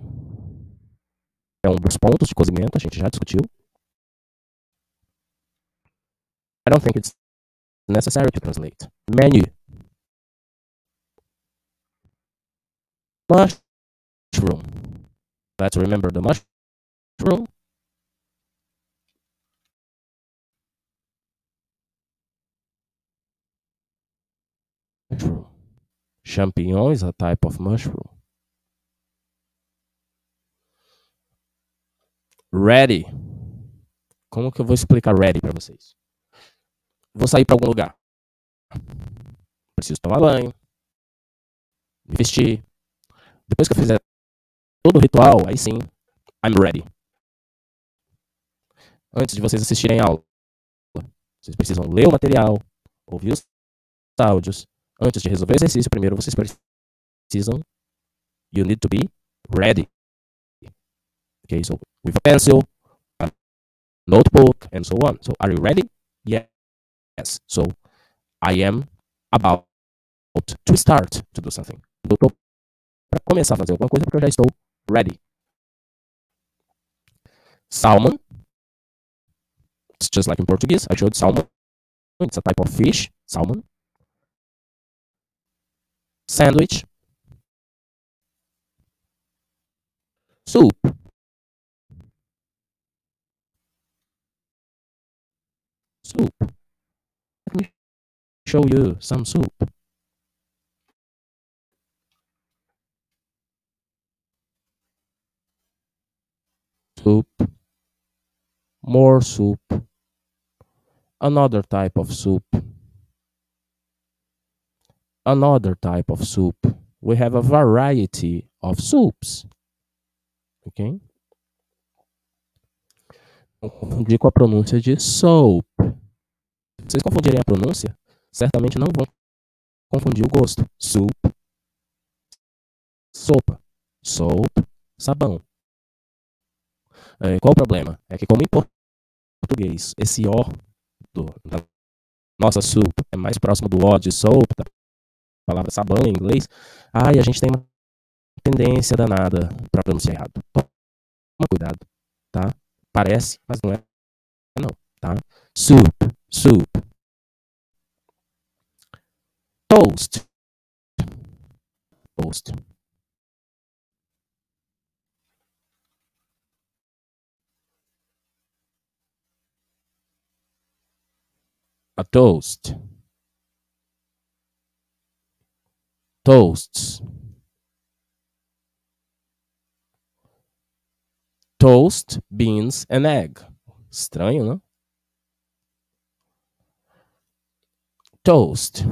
é um dos pontos de cozimento, a gente já discutiu. I don't think it's necessary to translate. Menu. Mush mushroom. Let's remember the. Mushroom. Champignon is a type of mushroom. Ready. Como que eu vou explicar ready para vocês? Vou sair para algum lugar. Preciso tomar banho, me vestir. Depois que eu fizer todo o ritual, aí sim, I'm ready. Antes de vocês assistirem a aula, vocês precisam ler o material, ouvir os áudios. Antes de resolver o exercício, primeiro vocês precisam. You need to be ready. Okay, so with a pencil, a notebook, and so on. So, are you ready? Yes. So, I am about to start to do something. Eu estou para começar a fazer alguma coisa porque eu já estou ready. Salmon. It's just like in Portuguese. I showed salmon. It's a type of fish. Salmon. Sandwich. Soup. Soup. Let me show you some soup. soup, more soup, another type of soup, another type of soup. We have a variety of soups. Ok? Vou confundir com a pronúncia de soap. Se vocês confundirem a pronúncia, certamente não vão confundir o gosto. Soup, sopa, soap, sabão. É, qual o problema? É que como em português, esse O do, da nossa soup é mais próximo do O de soap, da palavra sabão em inglês, ai, a gente tem uma tendência danada para pronunciar errado. Toma cuidado, tá? Parece, mas não é não, tá? Soup, soup. Toast. toast. Toast. A toast. Toasts. Toast, beans and egg. Estranho, não? Toast.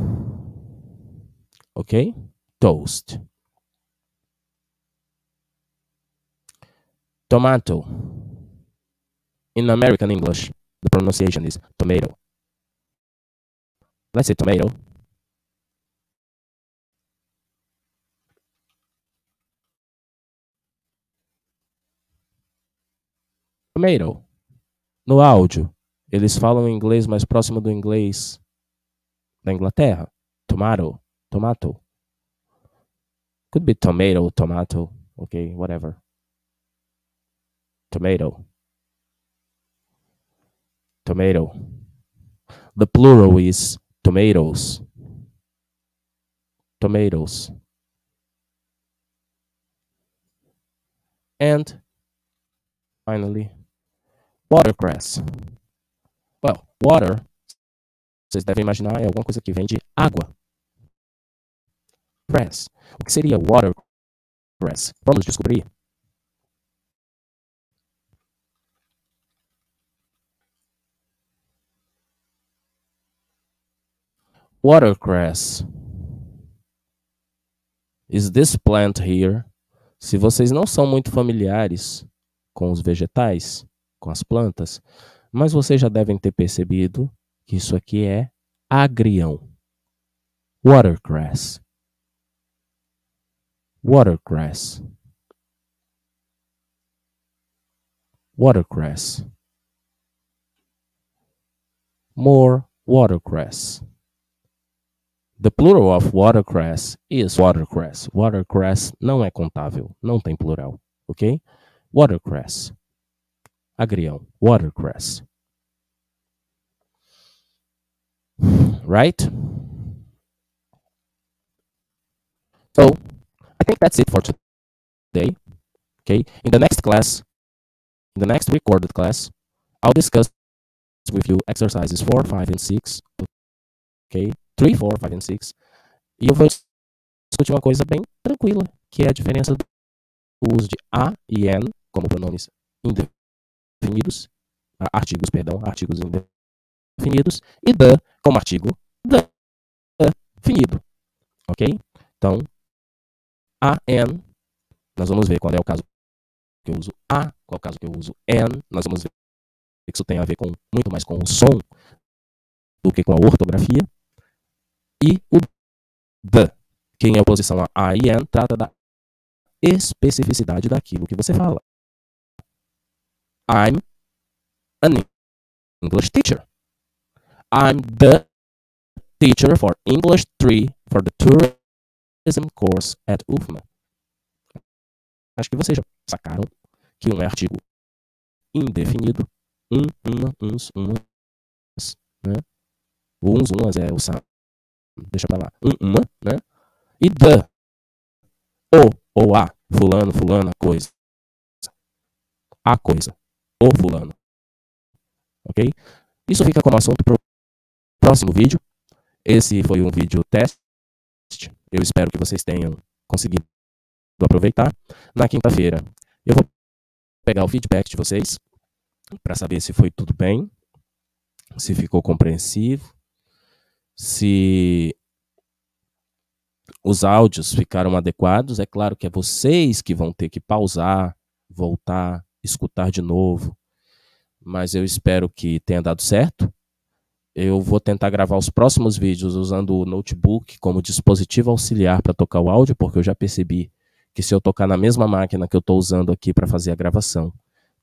Ok? Toast. Tomato. In American English, the pronunciation is tomato. Let's say tomato. Tomato. No áudio, eles falam inglês mais próximo do inglês da Inglaterra. Tomato. Tomato. Could be tomato, tomato. Okay, whatever. Tomato. Tomato. The plural is tomatoes. Tomatoes. And finally, watercress. Well, water, vocês devem imaginar, é alguma coisa que vem de água. Cress. O que seria watercress? Vamos descobrir. Watercress is this plant here. Se vocês não são muito familiares com os vegetais, com as plantas, mas vocês já devem ter percebido que isso aqui é agrião. Watercress. Watercress. Watercress. More watercress. The plural of watercress is watercress. Watercress não é contável, não tem plural, ok? Watercress. Agrião. Watercress. Right? So, I think that's it for today. Okay. In the next class, in the next recorded class, I'll discuss with you exercises 4, 5, and 6. Okay. 3, 4, 5, and 6. E eu vou discutir uma coisa bem tranquila, que é a diferença do uso de a e an como pronomes artigos, perdão, artigos indefinidos, e the como artigo definido. Ok? Então, a, an, nós vamos ver qual é o caso que eu uso a, qual é o caso que eu uso an, nós vamos ver que isso tem a ver com muito mais com o som do que com a ortografia. E o the, que em oposição a a e an, trata da especificidade daquilo que você fala. I'm an English teacher. I'm the teacher for English 3 for the tourism course at UFMA. Acho que vocês já sacaram que um é artigo indefinido, um, uma, uns, umas, né? Uns, umas é o deixa pra lá, um, uma, né? E the, o ou a, fulano, fulana, coisa. A coisa, o fulano. Ok? Isso fica como assunto para o próximo vídeo. Esse foi um vídeo teste. Eu espero que vocês tenham conseguido aproveitar. Na quinta-feira, eu vou pegar o feedback de vocês para saber se foi tudo bem, se ficou compreensivo, se os áudios ficaram adequados. É claro que é vocês que vão ter que pausar, voltar, escutar de novo, mas eu espero que tenha dado certo. Eu vou tentar gravar os próximos vídeos usando o notebook como dispositivo auxiliar para tocar o áudio, porque eu já percebi que se eu tocar na mesma máquina que eu estou usando aqui para fazer a gravação,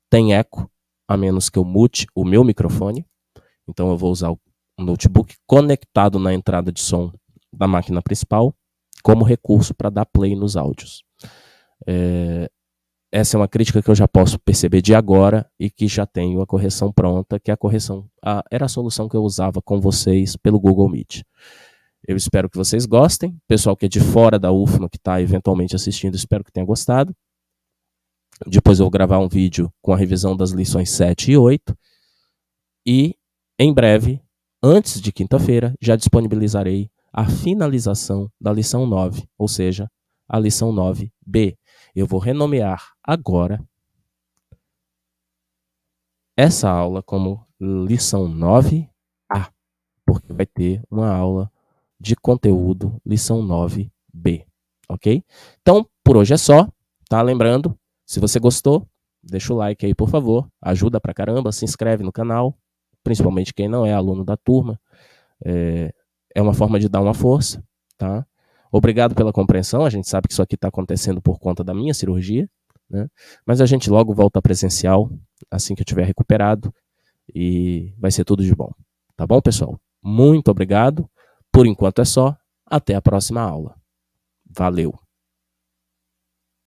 tem eco, a menos que eu mute o meu microfone. Então eu vou usar o notebook conectado na entrada de som da máquina principal como recurso para dar play nos áudios. É, essa é uma crítica que eu já posso perceber de agora e que já tenho a correção pronta, que a correção a, era a solução que eu usava com vocês pelo Google Meet. Eu espero que vocês gostem. Pessoal que é de fora da UFMA, que está eventualmente assistindo, espero que tenha gostado. Depois eu vou gravar um vídeo com a revisão das lições 7 e 8. E em breve, antes de quinta-feira, já disponibilizarei a finalização da lição 9, ou seja, a lição 9B. Eu vou renomear agora essa aula como lição 9A, porque vai ter uma aula de conteúdo, lição 9B, ok? Então, por hoje é só, tá? Lembrando, se você gostou, deixa o like aí, por favor, ajuda pra caramba, se inscreve no canal, principalmente quem não é aluno da turma, é, é uma forma de dar uma força, tá? Obrigado pela compreensão, a gente sabe que isso aqui está acontecendo por conta da minha cirurgia, né? Mas a gente logo volta presencial, assim que eu tiver recuperado, e vai ser tudo de bom. Tá bom, pessoal? Muito obrigado. Por enquanto é só. Até a próxima aula. Valeu!